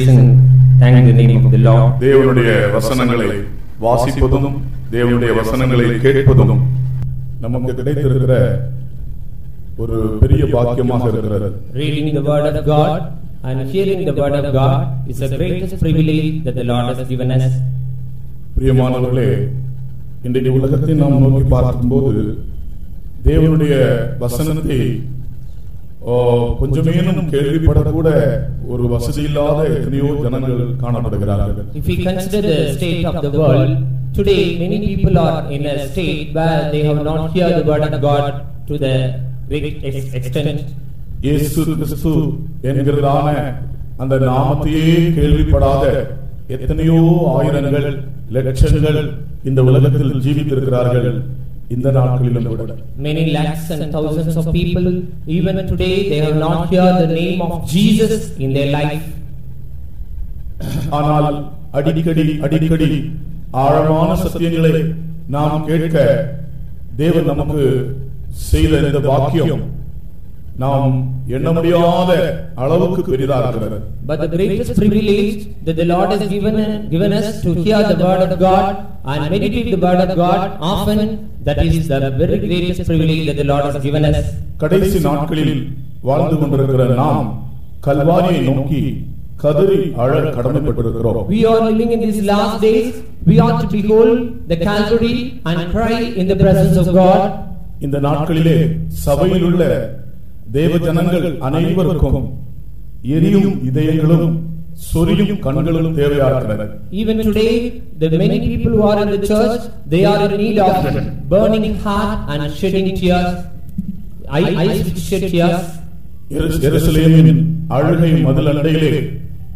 name of the Lord. தேவனுடைய வசனங்களை வாசிப்பதும் தேவனுடைய வசனங்களை கேட்பதும் நமக்கு கிடைத்திருக்கிற ஒரு பெரிய பாக்கியமாக இருக்கிறது Reading the word of God and hearing the word of God is the greatest privilege that the Lord has given us. பிரியமானவர்களே இன்றைக்கு உலகத்தை நாம் நோக்கி பார்க்கும்போது தேவனுடைய வசனத்தை கொஞ்சமேனும் கேள்விப்படக்கூட ஒரு வசதி இல்லாத எத்தனையோ ஜனங்கள் காணப்படுகிறார்கள் If we consider the state of the world, today many people are in a state where they have not heard the word of God to the great ex- extent. இயேசு கிறிஸ்து என்கிறதான அந்த நாமத்தையே கேள்விப்படாத எத்தனையோ ஆயிரங்கள் லட்சங்கள் இந்த உலகத்தில் ஜீவித்திருக்கிறார்கள் இந்த நாட்களிலும் கூட Many lakhs and thousands of people, even today, they have not heard the name of Jesus in their life. ஆனால் அடிக்கடி அடிக்கடி ஆழமான சத்தியங்களை நாம் கேட்க தேவன் நமக்கு செய்த இந்த பாக்கியம் நாம் எண்ண முடியாத அளவுக்கு பெரிதாக இருக்கிறது But the greatest privilege that the Lord has given, given us to hear the word of God and meditate the word of God often, that is the very greatest privilege that the Lord has given us. கடைசி நாட்களில் வாழ்ந்து கொண்டிருக்கிற நாம் கல்வாரியை நோக்கி கதறி அழ கடமைப்பட்டிருக்கிறோம் We are living in these last days. We ought to behold the Calvary and cry in the presence of God. இந்த நாட்களிலே சபையில் உள்ள தேவ ஜனங்கள் அனைவருக்கும் எரியும் இதயங்களும் சொரியும் கண்களும் தேவையாகிறது Even today, the many people who are in the church, they are in need of burning heart and shedding tears. I, I shed tears. எருச- எருசலேமின் அழுகை மதிலண்டையிலே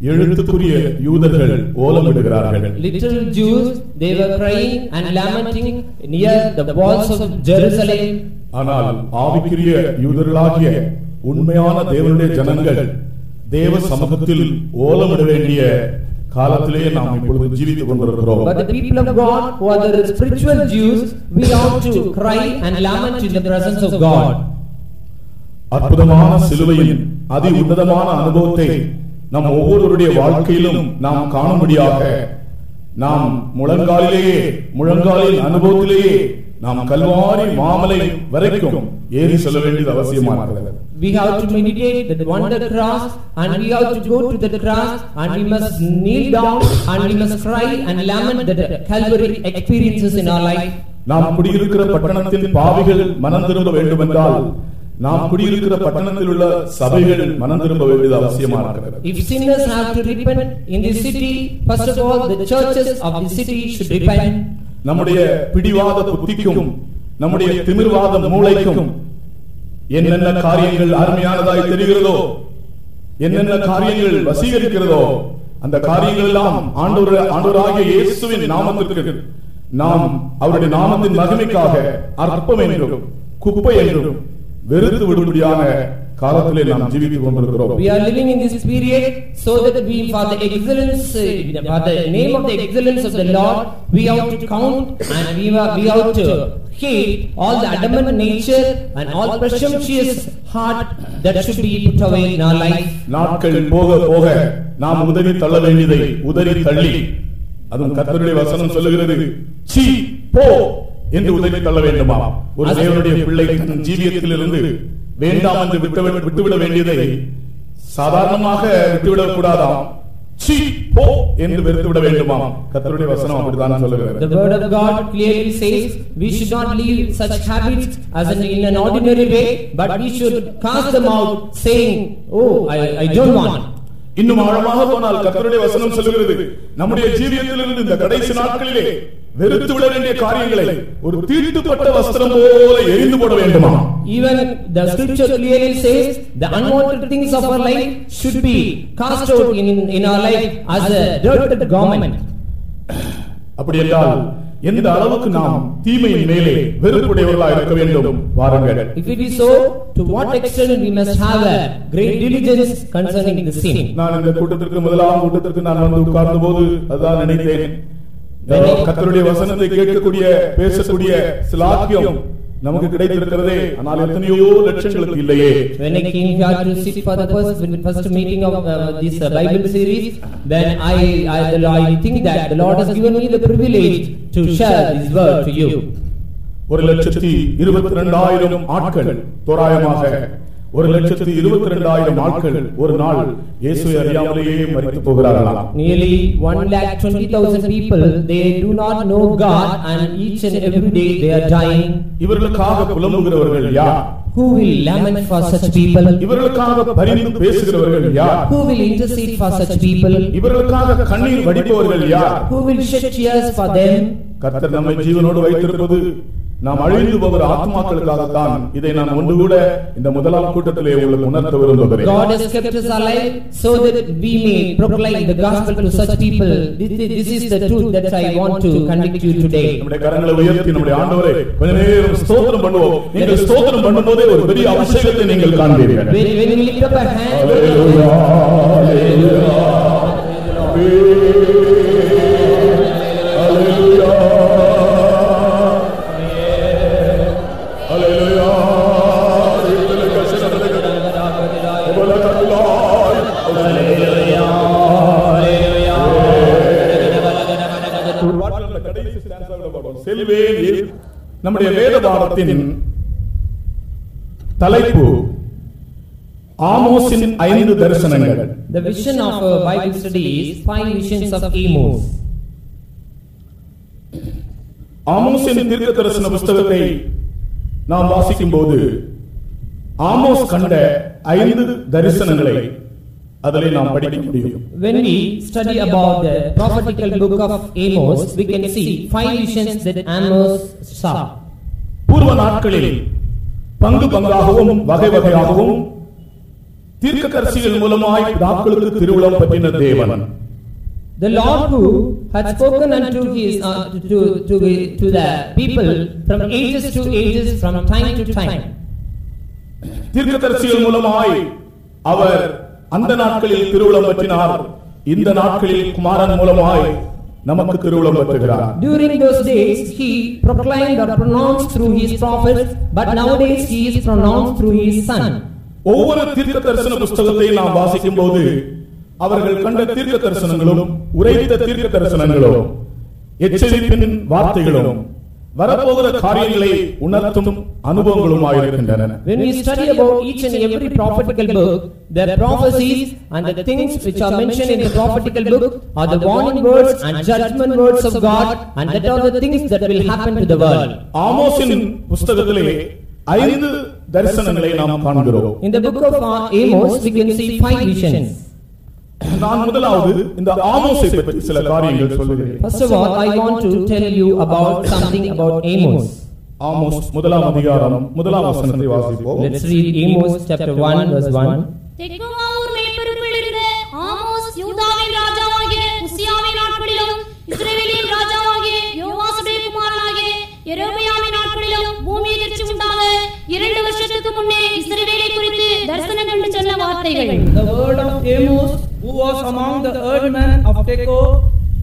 எழுத்துக்குரிய யூதர்கள் ஓலமிடுகிறார்கள் Little Jews, they were crying and lamenting near the walls of Jerusalem. ஆனால் ஆவிக்குரிய யூதர்களாகிய உண்மையான தேவனுடைய ஜனங்கள் தேவ சமூகத்தில் ஓலமிட வேண்டிய காலத்திலே நாம் இப்பொழுது ஜீவித்துக் கொண்டிருக்கிறோம் But the people of God, who are the spiritual Jews, we ought to cry and lament in the presence of God. அற்புதமான சிலுவையின் அதி உன்னதமான அனுபவத்தை நம் ஒவ்வொருவருடைய வாழ்க்கையிலும் நாம் காணும்படியாக நாம் முழங்காலிலேயே முழங்காலின் அனுபவத்திலேயே நாம் கல்வாரி மாமலை வரைக்கும் ஏறி செல்ல வேண்டியது அவசியமாகிறது We have to meditate the wonder cross and we have to go to the cross and we must kneel down and we must cry and lament the Calvary experiences in our life. நாம் குடியிருக்கிற பட்டணத்தின் பாவிகள் மனம் திரும்ப வேண்டும் என்றால் நாம் குடியிருக்கிற பட்டணத்தில் உள்ள சபைகள் மனம் திரும்ப வேண்டியது அவசியமாகிறது If sinners have to repent in the city, first of all, the churches of the city should repent. நம்முடைய பிடிவாத புத்திக்கும் நம்முடைய திமிர்வாத மூளைக்கும் என்னென்ன காரியங்கள் அருமையானதாய் தெரிகிறதோ என்னென்ன காரியங்கள் வசீகரிக்கிறதோ அந்த காரியங்கள் எல்லாம் ஆண்டவர் ஆண்டவராகிய இயேசுவின் நாமத்திற்கு நாம் அவருடைய நாமத்தின் மகிமைக்காக அற்பம் என்றும் குப்பை என்றும் வெறுத்து விடும்படியான காலத்திலே நாம் ஜீவித்துக் கொண்டிருக்கிறோம் We are living in this period so that we, for the excellence, uh, for the name of the excellence of the Lord, we have to count and we have, we have to hate all the adamant nature and all presumptuous heart that should be put away in our life. நாட்கள் போக போக நாம் உதறி தள்ள வேண்டியதை உதறி தள்ளி அதுவும் கர்த்தருடைய வசனம் சொல்லுகிறது சீ போ என்று உதறி தள்ள வேண்டுமா ஒரு தேவனுடைய பிள்ளை தன் ஜீவியத்திலிருந்து வேண்டாம் என்று விட்டு விட்டுவிட வேண்டியதை சாதாரணமாக விட்டுவிடக் கூடாதாம் சீ போ என்று வெறுத்து விட வேண்டுமாம். கர்த்தருடைய வசனம் அப்படித்தான் சொல்லுகிறது. The word of God clearly says we should not leave such habits as in, in an ordinary way, but we should cast them out, saying, "Oh, I, I don't want." இன்னும் ஆழமாக போனால் கர்த்தருடைய வசனம் சொல்லுகிறது. நம்முடைய ஜீவியத்திலிருந்து இந்த கடைசி நாட்களிலே வெறுத்து விட வேண்டிய காரியங்களை ஒரு தீட்டுப்பட்ட வஸ்திரம் போல எரிந்து போட வேண்டுமா Even the scripture clearly says the unwanted things of our life should be cast out in, in our life as a dirted garment. அப்படி என்றால் எந்த அளவுக்கு நாம் தீமையின் மேலே வெறுப்புடையவர்களாக இருக்க வேண்டும் பாருங்கள் If it is so, to what extent we must have a great diligence concerning the sin. நான் இந்த கூட்டத்திற்கு முதலாம் கூட்டத்திற்கு நான் வந்து உட்கார்ந்த போது அதான் நினைத்தேன் கர்த்தருடைய வசனத்தை கேட்கக்கூடிய பேசக்கூடிய சிலாக்கியம் நமக்கு கிடைத்திருக்கிறதே ஆனால் எத்தனையோ லட்சங்களுக்கு இல்லையே When I came here to sit for the first, first meeting of uh, this uh, Bible series, then I, I, the, I think that the Lord has given me the privilege to share this word to you. ஒரு லட்சத்தி இருபத்தி ரெண்டாயிரம் ஆட்கள் தோராயமாக ஒரு லட்சத்தி இருபத்தி ரெண்டாயிரம் ஆட்கள் ஒரு நாள் இயேசுவை அறியாமலேயே மறித்து போகிறார்களாம் Nearly one lakh twenty thousand people, they do not know God and each and every day they are dying. இவர்களுக்காக புலம்புகிறவர்கள் யார் Who will lament for such people? இவர்களுக்காக பரிந்து பேசுகிறவர்கள் யார் Who will intercede for such people? இவர்களுக்காக கண்ணீர் வடிப்பவர்கள் யார் Who will shed tears for them? கர்த்தர் நம்மை ஜீவனோடு வைத்திருப்பது நாம் அழிந்து போகிற ஆத்மாக்களுக்காகத்தான் இதை நான் ஒன்று கூட இந்த முதலாம் கூட்டத்திலே உங்களுக்கு உணர்த்த விரும்புகிறேன் God has kept us alive so that we may proclaim the gospel to such people. This, is the truth that I want to convict you today. நம்முடைய கரங்களை உயர்த்தி நம்முடைய ஆண்டவரை கொஞ்ச நேரம் ஸ்தோத்திரம் பண்ணுவோம் நீங்கள் ஸ்தோத்திரம் பண்ணும்போதே ஒரு பெரிய அபிஷேகத்தை நீங்கள் காண்பீர்கள் When, when we lift up our hands, Hallelujah, hallelujah. Hallelujah. இரு- நம்முடைய வேத பாடத்தின் தலைப்பு ஆமோஸின் ஐந்து தரிசனங்கள் the vision of our Bible study is five visions of Amos. ஆமோஸின் தீர்க்க தரிசன புஸ்தகத்தை நாம் வாசிக்கும் போது ஆமோஸ் கண்ட ஐந்து தரிசனங்களை அதிலே நாம் படிக்க முடியும் When we study about the prophetical book of Amos, we can see five visions that Amos saw. பூர்வ நாட்களில் பங்கு பங்காகவும் வகை வகையாகவும் தீர்க்கதரிசிகள் மூலமாய் பிதாக்களுக்கு திருவிழம் பற்றின தேவன் The Lord who had spoken unto his uh, to, to, to the people from ages to ages, from time to time. தீர்க்கதரிசிகள் மூலமாய் அவர் அந்த நாட்களில் திருவிழம் பற்றினார் இந்த நாட்களில் குமாரன் மூலமாய் நமக்கு திருவிழம் பற்றுகிறார் During those days, he proclaimed or pronounced through his prophets, but nowadays he is pronounced through his son. ஒவ்வொரு தீர்க்க தரிசன புஸ்தகத்தை நாம் வாசிக்கும் போது அவர்கள் கண்ட தீர்க்க தரிசனங்களும் உரைத்த தீர்க்க தரிசனங்களும் எச்சரிப்பின் வார்த்தைகளும் வரப்போகிற காரியங்களை உணர்த்தும் அனுபவங்களுமாயிருக்கின்றன When we study about each and every prophetical book, the prophecies and the things which are mentioned in the prophetical book are the warning words and judgment words of God, and that are the things that will happen to the world. ஆமோஸின் புஸ்தகத்திலே ஐந்து தரிசனங்களை நாம் காண்கிறோம் In the book of uh, Amos, we can see five visions. நான் முதலாவது இந்த ஆமோஸை பற்றி சில காரியங்கள் சொல்லுகிறேன் First of all, I want to tell you about something about Amos. Amos முதலாம் அதிகாரம் முதலாம் வசனத்தை வாசிப்போம் Let's read Amos chapter 1, verse 1. தெக்கோவாவூர் மேய்ப்பருக்குள் இருந்த ஆமோஸ் யூதாவின் ராஜாவாகிய உசியாவின் நாட்களிலும் இஸ்ரவேலின் ராஜாவாகிய யோவாசுடைய குமாரனாகிய யெரொபெயாமின் நாட்களிலும் பூமி எதிர்ச்சி உண்டாக இரண்டு வருஷத்துக்கு முன்னே இஸ்ரவேலை குறித்து தரிசனம் கண்டு சொன்ன வார்த்தைகள் The word of Amos, who was among the herdmen of Tekoa,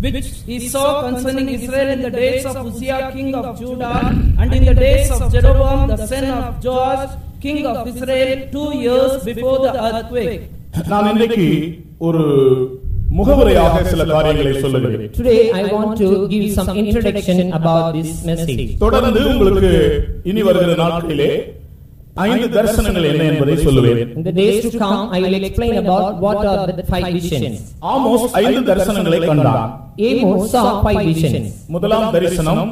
which he saw concerning Israel in the days of Uzziah king of Judah, and in the days of Jeroboam the son of Joash king of Israel, two years before the earthquake. நான் இன்றைக்கு ஒரு முகவுரையாக சில காரியங்களை சொல்லுகிறேன் Today, I want to give some introduction about this message. தொடர்ந்து உங்களுக்கு இனி வருகிற நாட்களிலே ஐந்து தரிசனங்கள் என்ன என்பதை சொல்லுவேன் In the days to come, I will explain about what are the five visions. Amos ஐந்து தரிசனங்களை கண்டான் Amos saw five visions. முதலாம் தரிசனம்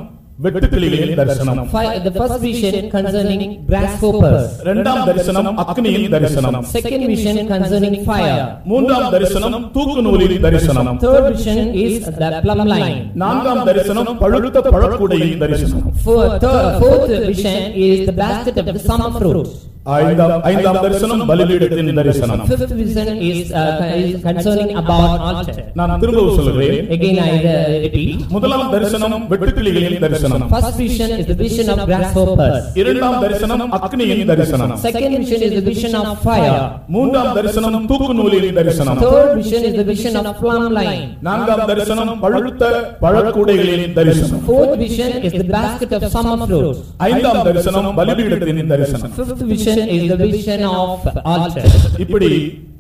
வெட்டுக்கிளிகளின் தரிசனம் Five, the first vision concerning grasshoppers. இரண்டாம் தரிசனம் அக்னியின் தரிசனம் Second vision concerning fire. மூன்றாம் தரிசனம் தூக்கு நூலின் தரிசனம் Third vision is the plumb line. நான்காம் தரிசனம் பழுத்த பழக்குடையின் தரிசனம் Fourth, third, fourth vision is the basket of the summer fruit. ஐந்தாம் ஐந்தாம் தரிசனம் பலிபீடத்தின் தரிசனம் Fifth vision is uh, is concerning about altar. நான் திரும்பவும் சொல்கிறேன் Again, I uh, repeat. முதலாம் தரிசனம் வெட்டுக்கிளிகளின் தரிசனம் First vision is the vision of grasshoppers. இரண்டாம் தரிசனம் அக்னியின் தரிசனம் Second vision is the vision of fire. மூன்றாம் தரிசனம் தூக்கு நூலின் தரிசனம் Third vision is the vision of plumb line. நான்காம் தரிசனம் பழுத்த பழக்கூடைகளின் தரிசனம் Fourth vision is the basket of summer fruits. ஐந்தாம் தரிசனம் பலிபீடத்தின் தரிசனம் Fifth vision is the vision of altar. இப்படி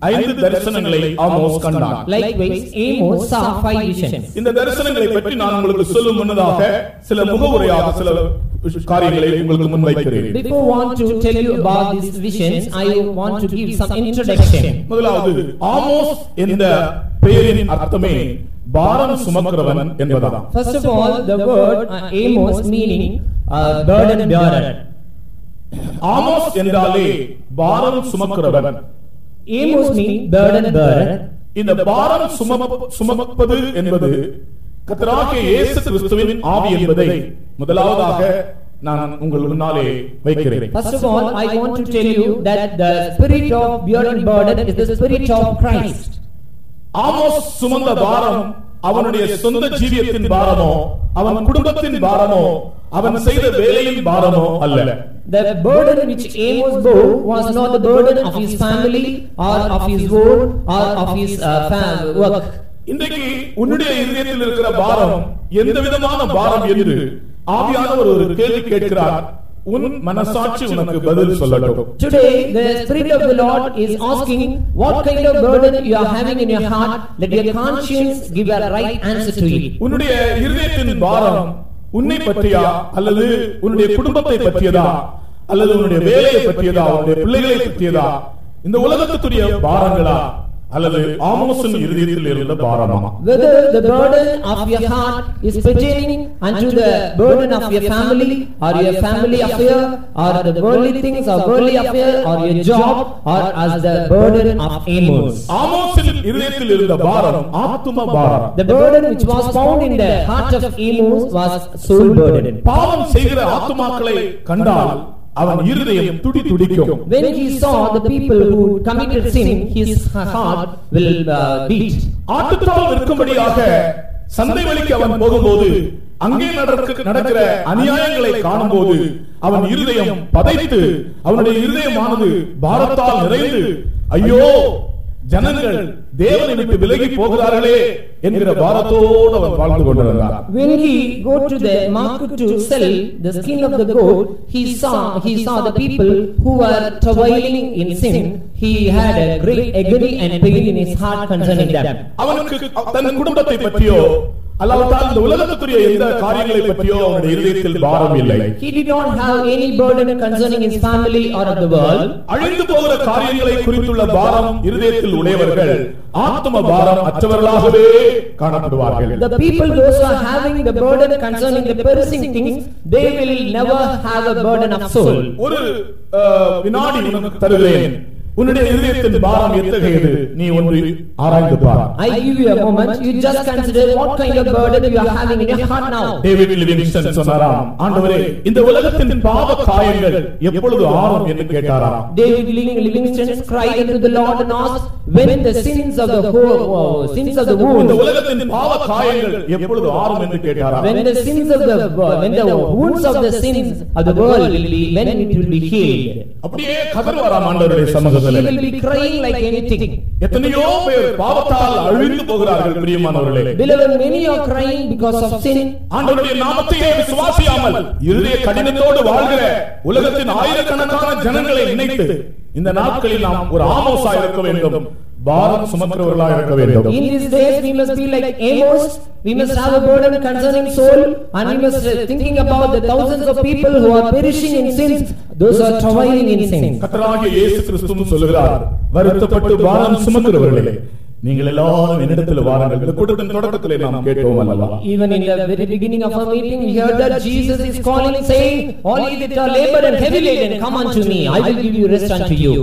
ஐந்து தரிசனங்களை ஆமோஸ் கண்டான் Likewise, Amos saw five visions. இந்த தரிசனங்களை பற்றி நான் உங்களுக்கு சொல்லும் முன்னதாக சில முகவுரையாக சில காரியங்களை உங்களுக்கு முன்வைக்கிறேன் Before want to tell you about these visions, I want to give some introduction. முதலாவது ஆமோஸ் என்ற பெயரின் அர்த்தமே பாரம் சுமக்கிறவன் என்பதாம் First of all, the word uh, Amos meaning uh, burden bearer. Amos என்றாலே பாரம் சுமக்கிறவன் burden. இந்த பாரம் சுமப்ப- சுமப்பது என்பது கர்த்தராகிய இயேசு கிறிஸ்துவின் ஆவி என்பதை முதலாவதாக நான் உங்கள் முன்னாலே வைக்கிறேன் First of all, I want to tell you that the spirit of bearing burden is the spirit of Christ. Amos சுமந்த பாரம் அவனுடைய சொந்த ஜீவியத்தின் பாரமோ அவன் குடும்பத்தின் பாரமோ அவன் செய்த வேலையின் பாரமோ அல்ல The burden which Amos bore was not the burden of his family or of his own or of his uh, work. இன்றைக்கு உன்னுடைய இதயத்தில் இருக்கிற பாரம் எந்த விதமான பாரம் என்று ஆவியானவர் ஒரு கேள்வி கேட்கிறார் உன் மனசாட்சி உனக்கு பதில் சொல்லட்டும் Today, the Spirit of the Lord is asking what kind of burden you are having in your heart. Let your conscience give a right answer to it. உன்னுடைய இருதயத்தின் பாரம் உன்னை பற்றியா அல்லது உன்னுடைய குடும்பத்தை பற்றியதா? அல்லது உன்னுடைய வேலையை பற்றியதா? உன்னுடைய பிள்ளைகளை பற்றியதா? இந்த உலகத்துக்குரிய பாரங்களா? அல்லது ஆமோசன் இருதயத்தில் இருந்த பாரமா Whether the burden of your heart is pertaining unto the burden of your family or your family affair or the worldly things or worldly affair or your job or as the burden of Amos. ஆமோசின் இருதயத்தில் இருந்த பாரம் ஆத்தும பாரம் The burden which was found in the heart of Amos was soul burden. பாவம் செய்கிற ஆத்துமாக்களை கண்டால் அவன் இருதயம் துடி துடிக்கும் When he saw the people who committed sin, his heart will uh, beat. ஆட்டுத்தால் விற்கும்படியாக சந்தை வழிக்கு அவன் போகும்போது அங்கே நடக்க- நடக்கிற அநியாயங்களை காணும்போது அவன் இருதயம் பதைத்து அவனுடைய இருதயமானது பாரத்தால் நிறைந்து ஐயோ ஜனங்கள் தேவனை விட்டு விலகி போகிறார்களே என்கிற பாரத்தோடு அவன் வாழ்ந்து கொண்டிருந்தான் When he go to the market to sell the skin of the goat, he saw he saw the people who were toiling in sin. He had a great agony and pain in his heart concerning them. அவனுக்கு தன் குடும்பத்தை பற்றியோ அல்லாவிட்டால் இந்த உலகத்துக்குரிய எந்த காரியங்களை பற்றியோ அவனுடைய இருதயத்தில் பாரம் இல்லை He did not have any burden concerning his family or of the world. அழிந்து போகிற காரியங்களை குறித்துள்ள பாரம் இருதயத்தில் உடையவர்கள் ஆத்ம பாரம் அற்றவர்களாகவே காணப்படுவார்கள் The people those who are having the burden concerning the perishing things, they will never have a burden of soul. ஒரு வினாடி உனக்கு தருகிறேன் உன்னுடைய இதயத்தின் பாரம் எத்தகையது நீ ஒன்று ஆராய்ந்து பார் I give you a moment, you just consider what kind of burden you are having in your heart now. David Livingstone சொன்னாராம் ஆண்டவரே இந்த உலகத்தின் பாவ காயங்கள் எப்பொழுது ஆறும் என்று கேட்டாராம் Living- Livingston cried unto the Lord and asked, when the sins of the whole, uh, sins of the இந்த wound, உலகத்தின் பாவ காயங்கள் எப்பொழுது ஆறும் என்று கேட்டாராம் when the sins of the, when the wounds of the sins of the world will be, when it will be healed. அப்படியே கதறுவாராம் ஆண்டவருடைய He சமூகத்தில் will be crying like anything. எத்தனையோ பேர் பாவத்தால் அழிந்து போகிறார்கள் பிரியமானவர்களே Beloved, many are crying because of sin. ஆண்டவருடைய நாமத்தையே விசுவாசியாமல் இருதய கடினத்தோடு வாழ்கிற உலகத்தின் ஆயிரக்கணக்கான ஜனங்களை நினைத்து இந்த நாட்களில் நாம் ஒரு ஆமோசா இருக்க வேண்டும் பாரம் சுமக்கிறவர்களாக இருக்க வேண்டும் In these days, we must be like Amos, we must have a burden concerning soul, and we must uh, thinking about the thousands of people who are perishing in sins, those who are toiling in sin. கர்த்தராகிய இயேசு கிறிஸ்துவும் சொல்லுகிறார் வருத்தப்பட்டு பாரம் சுமக்கிறவர்களே நீங்கள் எல்லாரும் என்னிடத்தில் வாருங்கள் இந்த கூட்டத்தின் தொடக்கத்திலே நாம் கேட்டோம் அல்லவா Even in the very beginning of our meeting, we heard that Jesus is calling, saying, All ye that are labored and heavy laden, come unto me, I will give you rest unto you.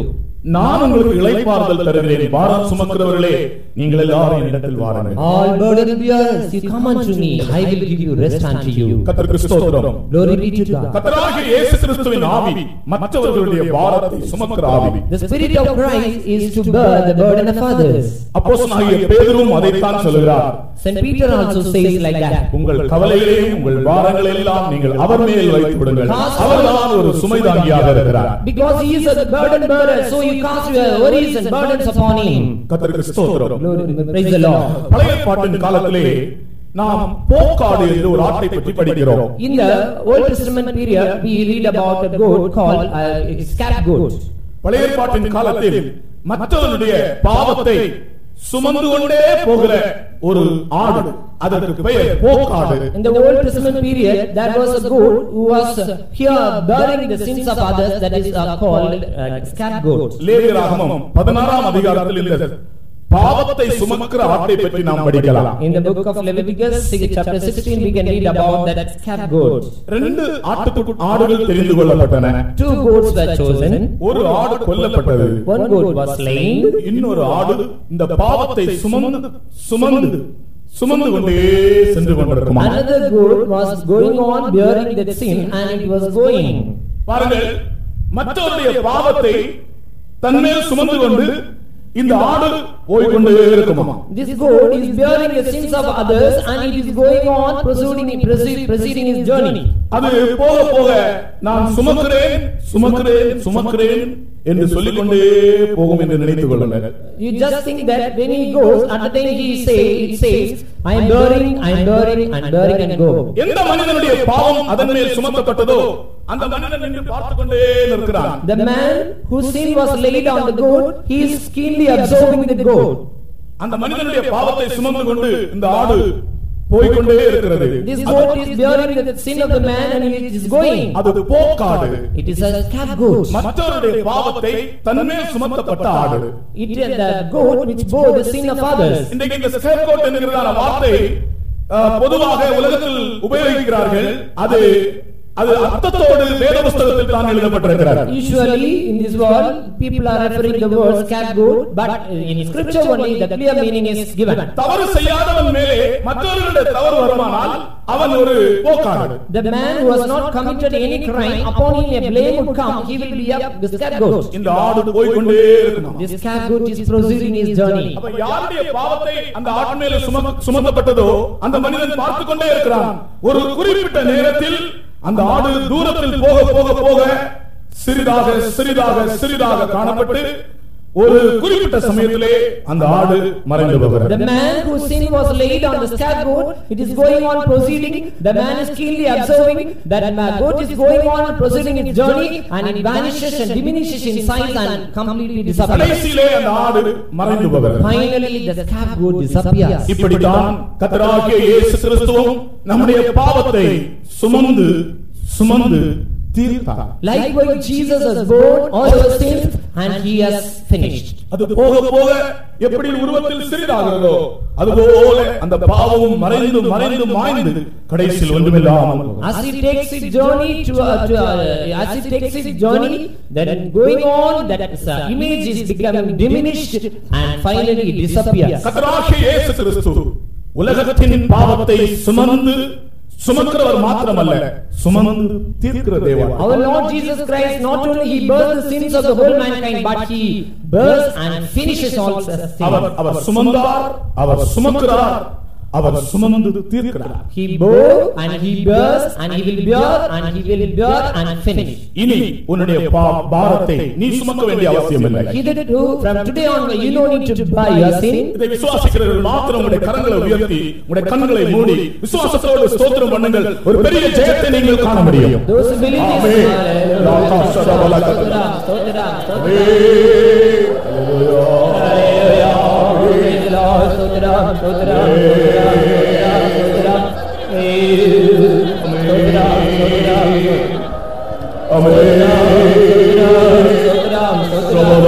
நான் உங்களுக்கு இளைப்பாறுதல் தருகிறேன் பாரம் சுமக்கிறவர்களே நீங்கள் எல்லாரும் என்னிடத்தில் வாருங்கள் All burden bearers, you come unto me, I will give you rest unto you. கர்த்தருக்கு ஸ்தோத்திரம் Glory be to God. கர்த்தராகிய இயேசு கிறிஸ்துவின் ஆவி மற்றவர்களுடைய பாரத்தை சுமக்கிற ஆவி The Spirit of Christ is to bear the burden of others. அப்போஸ்தலனாகிய பேதுருவும் அதைத்தான் சொல்கிறார் St. Peter also says like that. உங்கள் கவலைகளையும் உங்கள் பாரங்களை எல்லாம் நீங்கள் அவர் மேல் வைத்து விடுங்கள் அவர்தான் ஒரு சுமைதாங்கியாக இருக்கிறார் Because he is a burden bearer, so you cast your worries and burdens upon him. கர்த்தருக்கு ஸ்தோத்திரம் Glory, praise the Lord. பழைய பாட்டின் காலத்திலே நாம் போக்காடு என்று ஒரு ஆட்டை பற்றி படிக்கிறோம் In the Old Testament period, we read about a goat called uh, scapegoat. பழைய பாட்டின் காலத்தில் மற்றவனுடைய பாவத்தை சுமந்து கொண்டே போகிற ஒரு ஆடு அதற்கு பெயர் போக்காடு In the Old Testament period, there was a goat who was uh, here bearing the sins of others, that is uh, called uh, scapegoat. லேவியராகமம் பதினாறாம் அதிகாரத்தில் இந்த பாவத்தை சுமக்கிற ஆட்டை பற்றி நாம் படிக்கலாம் In the book of Leviticus, six- chapter 16, we can read about that scapegoat. ரெண்டு ஆட்டுக்கு ஆடுகள் தெரிந்து கொள்ளப்பட்டன Two goats were chosen, ஒரு ஆடு கொல்லப்பட்டது one goat was slain, இன்னொரு ஆடு இந்த பாவத்தை சுமந்து சுமந்து சுமந்து கொண்டே சென்று கொண்டிருக்குமா another goat was going on bearing that sin and it was going. பாருங்கள் மற்றவருடைய பாவத்தை தன்மேல் சுமந்து கொண்டு இந்த ஆடு போய்கொண்டே இருக்குமா This goat is bearing the sins of others and it is going on proceeding, proceed- proceeding his journey. அது போக போக நான் சுமக்கிறேன் சுமக்கிறேன் சுமக்கிறேன் என்று சொல்லிக்கொண்டே போகும் என்று நினைத்துக் கொள்ளுங்கள் You just think that when he goes, at the time he say, it says, I am bearing, I am bearing, I am bearing and go. எந்த மனிதனுடைய பாவம் அதன் மேல் சுமத்தப்பட்டதோ அந்த மனிதன் நின்று பார்த்துக் கொண்டே நிற்கிறான் The man whose sin was laid on the goat, he is keenly observing the goat. அந்த மனிதனுடைய பாவத்தை சுமந்து கொண்டு இந்த ஆடு போய்க்கொண்டே இருக்கிறது This goat is bearing the sin of the man and it is going. அது போக்காடு It is a scapegoat. மற்றவருடைய பாவத்தை தன்மேல் சுமத்தப்பட்ட ஆடு It is the goat which bore the sin of others. இன்றைக்கு இந்த scapegoat என்கிறதான வார்த்தை அஹ், பொதுவாக உலகத்தில் உபயோகிக்கிறார்கள் அது அது அர்த்தத்தோடு வேத புஸ்தகத்தில் தான் எழுதப்பட்டிருக்கிறார் Usually in this world, people are referring the word scapegoat, but in scripture only the clear meaning is given. தவறு செய்யாதவன் மேலே மற்றவர்களுடைய தவறு வருமானால் அவன் ஒரு போக்காடு The man who has not committed any crime, upon him a blame would come, he will be a the scapegoat. இந்த ஆடு போய்க்கொண்டே இருக்கணும் This scapegoat is proceeding his journey. அப்ப யாருடைய பாவத்தை அந்த ஆட்டு மேல சும சுமத்தப்பட்டதோ அந்த மனிதன் பார்த்து கொண்டே இருக்கிறான் ஒரு குறிப்பிட்ட நேரத்தில் அந்த ஆடு தூரத்தில் போக போக போக சிறிதாக சிறிதாக சிறிதாக காணப்பட்டு ஒரு குறிப்பிட்ட சமயத்திலே அந்த ஆடு மறைந்து போகிறது The man whose sin was laid on the scapegoat, it is going on proceeding, the man is keenly observing that the goat is going on proceeding its journey and it vanishes and diminishes in size and completely disappears. கடைசியிலே அந்த ஆடு மறைந்து போகிறது Finally, the scapegoat disappears. இப்படித்தான் கத்தராகிய இயேசு கிறிஸ்துவும் நம்முடைய பாவத்தை சுமந்து சுமந்து தீர்த்தார் Likewise, Jesus has borne all our sins and he has finished. அது போக போக எப்படி உருவத்தில் சிறிதாகிறதோ அதுபோல அந்த பாவமும் மறைந்து மறைந்து மாய்ந்து கடைசியில் ஒன்றுமில்லாமல். As he takes his journey to, uh, to uh, as he takes his journey, then going on, that uh, image is becoming diminished and finally it disappears. கர்த்தராகிய இயேசு கிறிஸ்து உலகத்தின் பாவத்தை சுமந்து சுமக்கிறவர் மாத்திரமல்ல சுமந்து தீர்க்கிற தேவன் Our Lord Jesus Christ, not only he bears the sins of the whole mankind, but he bears and finishes all the அவர். அவர் சுமந்தார் அவர் சுமக்கிறார் அவர் சுமந்து தீர்க்கிறார் He bore and he bears and he will bear and he will bear and finish. இனி உன்னுடைய பாரத்தை நீ சுமக்க வேண்டிய அவசியம் இல்லை Hitherto, from today on, you don't need to bear your sin. இதை விசுவாசிக்கிறவர்கள் மாத்திரம் உங்களுடைய கரங்களை உயர்த்தி உங்களுடைய கண்களை மூடி விசுவாசத்தோடு ஸ்தோத்திரம் பண்ணுங்கள் ஒரு பெரிய ஜெயத்தை நீங்கள் காண முடியும் Those who believe Amen. hallelujah. Stotram, stotram, stotram. Praise the Lord, stotram, stotram, stotram, stotram, stotram. Stotram,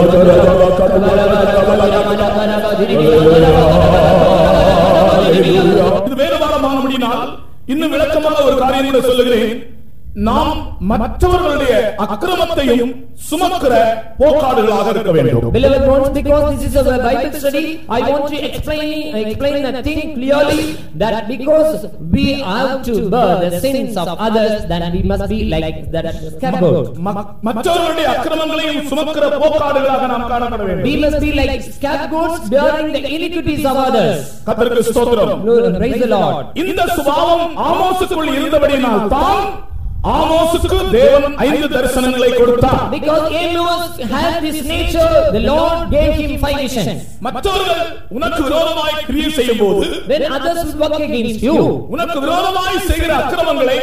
stotram, stotram, stotram. இது வேறுபாடமானபடினால் இன்னும் விளக்கமாக ஒரு காரியம் கூட சொல்லுகிறேன் நாம் மற்றவர்களுடைய அக்கிரமத்தையும் சுமக்கிற போக்காடுகளாக இருக்க வேண்டும் Beloved ones, because this is a Bible study, I want to explain, explain a thing clearly that because we have to bear the sins of others, then we must be like that scapegoat. மற்றவர்களுடைய அக்கிரமங்களையும் சுமக்கிற போக்காடுகளாக நாம் காணப்பட We வேண்டும் must be like scapegoats bearing the iniquities of others. கர்த்தருக்கு ஸ்தோத்திரம் Praise the Lord. இந்த சுபாவம் ஆமோசுக்குள் இருந்தபடியினால் தான் ஆமோசுக்கு தேவன் ஐந்து தரிசனங்களை கொடுத்தார் Because Amos had this nature, the Lord gave him five visions. மற்றவர்கள் உனக்கு விரோதமாய் கிரியை செய்யும் போது When others work against you, உனக்கு விரோதமாய் செய்கிற அக்கிரமங்களை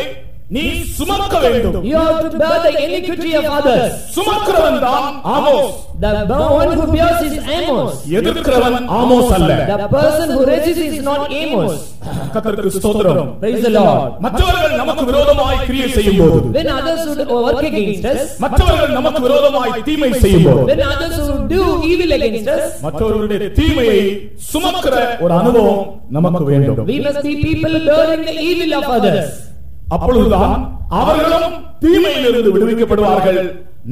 நீ சுமக்க வேண்டும் you have to bear the iniquity of others. சுமக்கிறவன் தான் Amos The one who bears is Amos. எதிர்க்கிறவன் ஆமோஸ் அல்ல The person who resists is not Amos. கர்த்தருக்கு ஸ்தோத்திரம் Praise the Lord. மற்றவர்கள் நமக்கு விரோதமாய் கிரியை செய்யும் போது When others would work against us, மற்றவர்கள் நமக்கு விரோதமாய் தீமை செய்யும் போது when others would do evil against us, மற்றவர்களுடைய தீமையை சுமக்கிற ஒரு அனுபவம் நமக்கு வேண்டும் we must be people bearing the evil of others. அப்பொழுதுதான் அவர்களும் தீமையிலிருந்து விடுவிக்கப்படுவார்கள்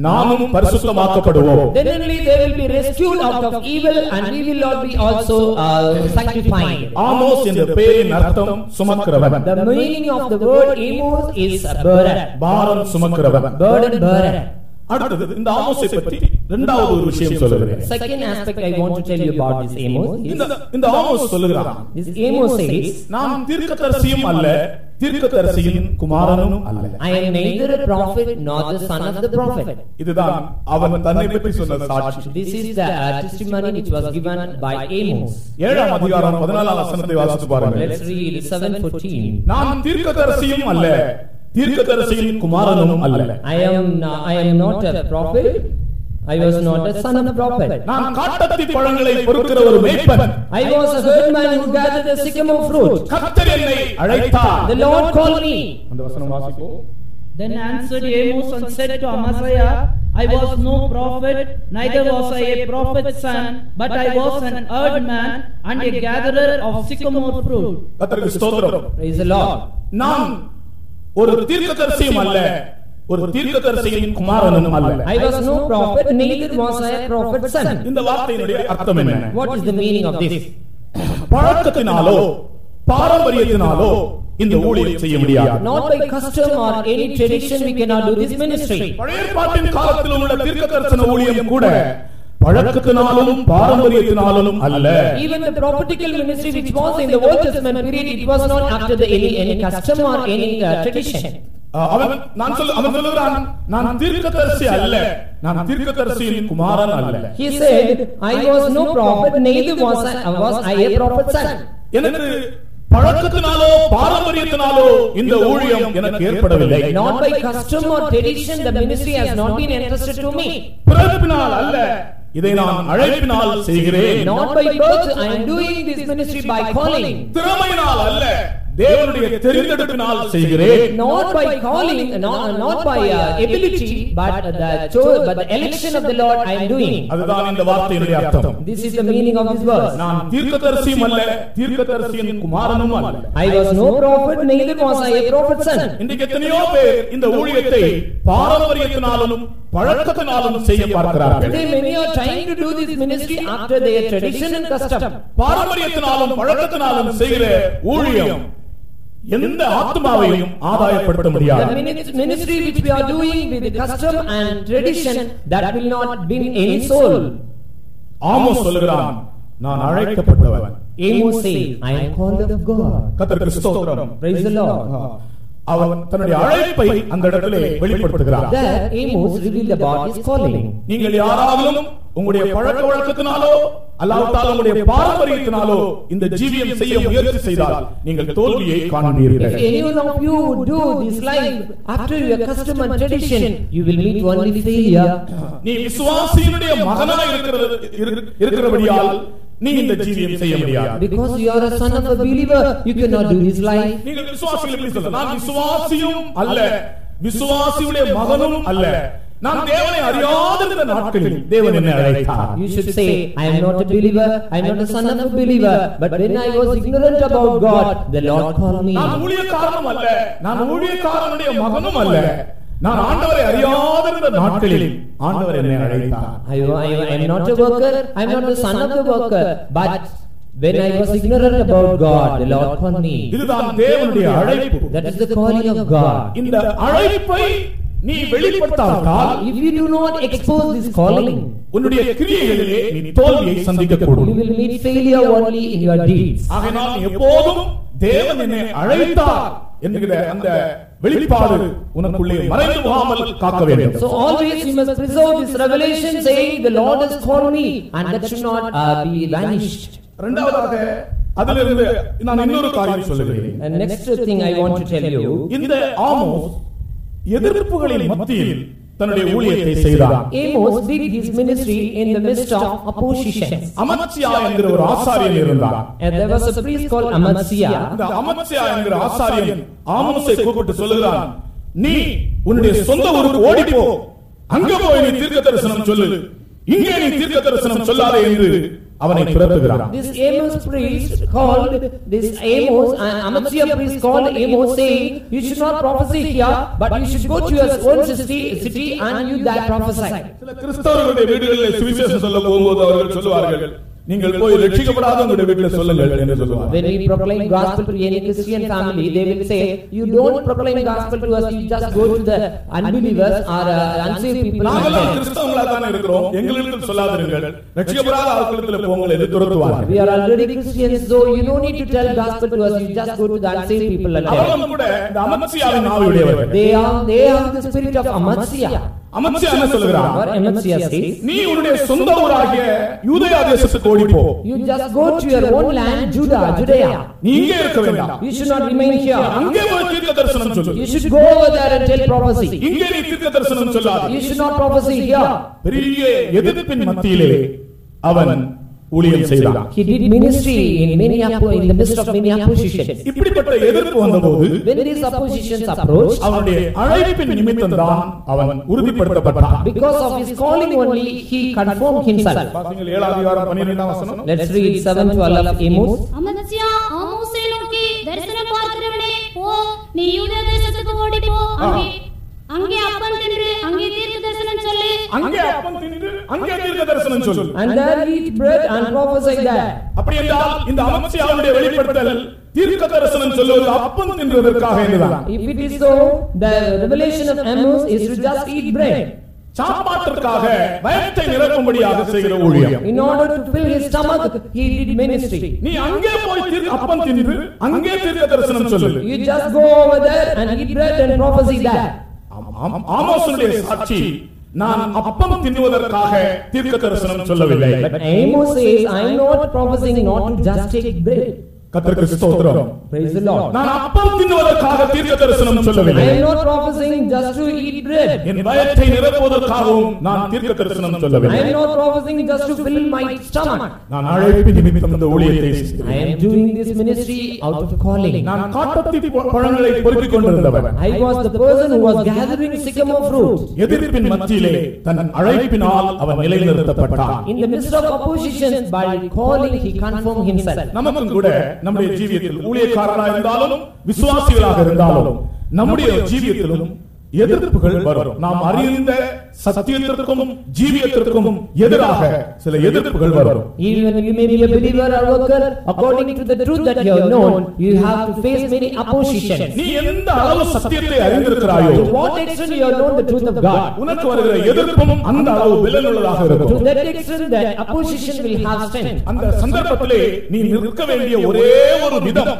நாமும் பரிசுத்தமாக்கப்படுவோம் Then only they will be rescued out of evil and we will not be also uh, sanctified. Amos என்ற பெயரின் அர்த்தம் சுமக்கிறவன் The meaning of the word Amos is a burden. பாரம் சுமக்கிறவன் Burden bearer. அடுத்தது இந்த ஆமோஸை பற்றி இரண்டாவது ஒரு விஷயம் சொல்லுகிறேன் Second aspect I want to tell you about this Amos இந்த இந்த ஆமோஸ் சொல்லுகிறான் this Amos says, நாம் தீர்க்கதரிசியும் அல்ல தீர்க்கதரிசியின் குமாரனும் அல்ல I am neither a prophet nor the son of the prophet. இதுதான் அவன் தன்னை பற்றி சொன்ன சாட்சி This is the uh, testimony which was given by Amos. ஏழாம் அதிகாரம் பதினாலாம் வசனத்தை வாசித்து பாருங்கள் Let's read 7:14. நான் தீர்க்கதரிசியும் அல்ல தீர்க்கதரிசியின் குமாரனும் அல்ல I am no- I am not a prophet. I was not a son of a prophet. நான் காட்டத்தி பழங்களை பொறுக்கிற ஒரு மேய்ப்பன் I was a herdman who gathered the sycamore fruit. கர்த்தர் என்னை அழைத்தார் The Lord called me. அந்த வசனம் வாசிப்போம் Then answered Amos and said to Amaziah, I was no prophet, neither was I a prophet's son, but I was an herdman and a gatherer of sycamore fruit. கர்த்தருக்கு ஸ்தோத்திரம் Praise the Lord. நான் ஒரு தீர்க்கதரிசியும் அல்ல ஒரு தீர்க்கதரிசியின் குமாரனும் அல்ல I was no prophet, neither was I a prophet's son. இந்த வார்த்தையினுடைய அர்த்தம் என்ன What is the meaning of this? பழக்கத்தினாலோ பாரம்பரியத்தினாலோ இந்த ஊழியம் செய்ய முடியாது Not by custom or any tradition we cannot do this ministry. பழைய ஏற்பாட்டின் காலத்தில் உள்ள தீர்க்க தரிசன ஊழியம் கூட பழக்கத்தினாலும் பாரம்பரியத்தினாலும் அல்ல Even the prophetical ministry which was in the Old Testament period, it was not after the any any custom or any uh, tradition. அவன் நான் சொல்ல அவன் சொல்லுகிறான் நான் தீர்க்கதரிசி அல்ல நான் தீர்க்கதரிசியின் குமாரன் அல்ல He said, I was no prophet, neither was I, was I a prophet's son. எனக்கு பழக்கத்தினாலோ பாரம்பரியத்தினாலோ இந்த ஊழியம் எனக்கு ஏற்படவில்லை Not by custom or tradition, the ministry has not been entrusted to me. பிறப்பினால் அல்ல இதை நான் அழைப்பினால் செய்கிறேன் Not by birth, I am doing this ministry by calling. திறமையினால் அல்ல தேவனுடைய தெரிந்தெடுப்பினால் செய்கிறேன் Not by calling, not, not by uh, ability, but the cho- but the election of the Lord I am doing. அதுதான் இந்த வார்த்தையினுடைய அர்த்தம் This is the meaning of this verse. நான் தீர்க்கதரிசியும் அல்ல தீர்க்கதரிசியின் குமாரனும் அல்ல I was no prophet, neither was I a prophet's son. இன்றைக்கு எத்தனையோ பேர் இந்த ஊழியத்தை பாரம்பரியத்தினாலும் பழக்கத்தினாலும் செய்ய பார்க்கிறார்கள் Today many are trying to do this ministry after their tradition and custom. பாரம்பரியத்தினாலும் பழக்கத்தினாலும் செய்கிற ஊழியம் எந்த ஆத்மாவையும் ஆதாயப்படுத்த முடியாது minis- ministry which we are doing with the custom and tradition, that will not win any soul. Amos சொல்லுகிறான் நான் அழைக்கப்பட்டவன் Amos says, I am called of God. கர்த்தருக்கு ஸ்தோத்திரம் Praise the Lord. அவன் தன்னுடைய அழைப்பை அந்த இடத்திலே வெளிப்படுத்துகிறான் There Amos revealed about his calling. நீங்கள் யாராலும் உங்களுடைய பழக்க வழக்கத்தினாலோ அல்லாவிட்டால் உங்களுடைய பாரம்பரியத்தினாலோ இந்த ஜீவியம் செய்ய முயற்சி செய்தால் நீங்கள் தோல்வியை If காண்பீர்கள் any one of you would do this life after your custom and tradition, you will meet only failure. நீ விசுவாசியினுடைய மகனாய் இருக்கிறது இரு- இருக்கிறபடியால் நீ இந்த ஜீவியம் செய்ய முடியாது Because you are a son of a believer, you cannot do this life. நீங்கள் விசுவாசிகள் எப்படி சொல்ல நான் விசுவாசியும் அல்ல விசுவாசியுடைய மகனும் அல்ல நான் தேவனை அறியாதிருந்த நாட்களில் தேவன் என்னை அழைத்தார் You should say, I am not a believer, I am not a son of a believer, but when I was ignorant about God, the Lord called me. நான் ஊழியக்காரனும் அல்ல நான் ஊழியக்காரனுடைய மகனும் அல்ல நான் ஆண்டவரை அறியாதிருந்த நாட்களில் ஆண்டவர் என்னை அழைத்தார் I, I, I am not a worker, I am not the son of a worker, but when I was ignorant about God, the Lord called me. இதுதான் தேவனுடைய அழைப்பு That is the calling of God. இந்த அழைப்பை நீ வெளிப்படுத்தாவிட்டால் If you do not expose this calling, உன்னுடைய கிரியைகளிலே நீ தோல்வியை சந்திக்க you கூடும் will meet failure only in your deeds. ஆகையினால் நீ எப்போதும் தேவன் என்னை அழைத்தார் என்கிற அந்த வெளிப்பாடு உனக்குள்ளே மறைந்து போகாமல் காக்க வேண்டும் So always you must preserve this revelation saying the Lord has called me and that should not uh, be vanished. இரண்டாவதாக அதிலிருந்து நான் இன்னொரு காரியம் சொல்லுகிறேன் And next thing I want to tell you, இந்த ஆமோஸ் எதிர்ப்புகளின் மத்தியில் தன்னுடைய ஊழியத்தை செய்தார் Amos did his ministry in the midst of opposition. அமத்சியா என்கிற ஒரு ஆசாரியன் இருந்தார் And there was a priest called Amaziah. அந்த அமத்சியா என்கிற ஆசாரியன் ஆமோஸை கூப்பிட்டு சொல்லுகிறான் நீ உன்னுடைய சொந்த ஊருக்கு ஓடிப்போ. அங்க போய் நீ தீர்க்க தரிசனம் சொல்லு. இங்கே நீ தீர்க்க தரிசனம் சொல்லாதே என்று அவனை துரத்துகிறான் This Amos priest called, this Amos, and Amaziah priest called Amos saying, you should not prophesy here, but you should go to your own city, city and you that prophesy. சில கிறிஸ்தவர்களுடைய வீடுகளில் சுவிசேஷம் சொல்ல போகும்போது அவர்கள் சொல்லுவார்கள் நீங்கள் போய் ரட்சிக்கப்படாத உங்களுடைய வீட்டில் சொல்லுங்கள் என்று சொல்லுவார்கள் When we proclaim gospel to any Christian family, they will say, you don't proclaim gospel to us, you just go to the unbelievers or uh, unsaved people. tell. கிறிஸ்தவங்களா தானே இருக்கிறோம் எங்களிடத்தில் சொல்லாதிருங்கள் ரட்சிக்கப்படாத ஆட்களிடத்தில் போங்கள் என்று துரத்துவார்கள் We are already Christians, so you don't need to tell gospel to us, you just go to the unsaved people and tell. அவர்களும் கூட இந்த அமத்சியாவின் ஆவியுடையவர்கள் They are, they are the spirit of Amaziah. அமத்சியா என்ன சொல்லுகிறான் Or Amaziah says, நீ உன்னுடைய சொந்த ஊராகிய யூதயா தேசத்துக்கு ஓடிப்போ you just go to your own land, Judah, Judea. நீ இங்கே இருக்க வேண்டாம் You should not remain here. அங்கே போய் தீர்க்க தரிசனம் சொல்லு You should go over there and tell prophecy. இங்கே நீ தீர்க்க தரிசனம் சொல்லாது You should not prophesy here. பெரிய எதிர்ப்பின் மத்தியிலே அவன் ஊழியம் செய்தான் He did ministry in many oppo- in the midst of many oppositions. இப்படிப்பட்ட எதிர்ப்பு வந்தபோது When these oppositions approached, அவனுடைய அழைப்பின் நிமித்தம் தான் அவன் உறுதிப்படுத்தப்பட்டான் because of his calling only, he conformed himself. பாத்தீங்கள் ஏழாம் அதிகாரம் பன்னிரெண்டாம் வசனம் Let's read 7 to 12 Amos. அமத்சியா ஆமோஸை நோக்கி தரிசனம் பார்க்கிறவனே போ நீ யூதா தேசத்துக்கு ஓடி போ அங்கே அங்கே அப்பம் தின்று அங்கே தீர்க்க தரிசனம் சொல்லு அங்கே அப்பம் தின்று அங்கே தீர்க்க தரிசனம் சொல்லு And there eat bread and prophesy there. அப்படி என்றால் இந்த அமர்ச்சியாவுடைய வெளிப்படுத்தல் தீர்க்க தரிசனம் சொல்லுவது அப்பம் தின்றதற்காக என்றுதான் If it is so, the revelation of Amos is to just eat bread. சாப்பாட்டிற்காக பயத்தை நிரப்பும்படியாக செய்கிற ஊழியம் In order to fill his stomach, he did ministry. நீ அங்கே போய் அப்பம் தின்று அங்கே தீர்க்க தரிசனம் சொல்லு You just go over there and eat bread and prophesy there. ஆம், ஆம், ஆமோஸுடைய சாட்சி நான் அப்பம் தின்னுவதற்காக தீர்க்க தரிசனம் சொல்லவில்லை But Amos says, I am not prophesying not to just take bread. கர்த்தருக்கு ஸ்தோத்திரம் Praise the Lord. நான் அப்பம் தின்னுவதற்காக தீர்க்க தரிசனம் I சொல்லவில்லை am not prophesying just to eat bread. என் பயத்தை நிரப்புவதற்காகவும் நான் தீர்க்க தரிசனம் I சொல்லவில்லை am not prophesying just to fill my stomach. நான் அழைப்பு நிமித்தம் இந்த ஊழியத்தை செய்கிறேன். I am doing this ministry out of calling. நான் காட்டத்தி ப- பழங்களை பொறுக்கிக் கொண்டிருந்தவன் I was the person who was gathering sycamore fruit. எதிர்ப்பின் மத்தியிலே தன் அழைப்பினால் அவன் நிலைநிறுத்தப்பட்டான் In the midst of opposition, by calling, he confirmed himself. நமக்கும் கூட நம்முடைய ஜீவியத்தில் ஊழியக்காரராக இருந்தாலும் விசுவாசிகளாக இருந்தாலும் நம்முடைய ஜீவியத்திலும் எதிர்ப்புகள் வரும் நாம் அறிந்த சத்தியத்திற்கும் ஜீவியத்திற்கும் எதிராக சில எதிர்ப்புகள் வரும் Even you may be a believer or worker, according to the truth that you have known, you have to face many oppositions. நீ எந்த அளவு சத்தியத்தை அறிந்திருக்கிறாயோ To what extent you have known the truth of God? உனக்கு வருகிற எதிர்ப்பும் அந்த அளவு விலனுள்ளதாக To இருக்கும் that extent that opposition will have strength. அந்த சந்தர்ப்பத்திலே நீ நிற்க வேண்டிய ஒரே ஒரு விதம்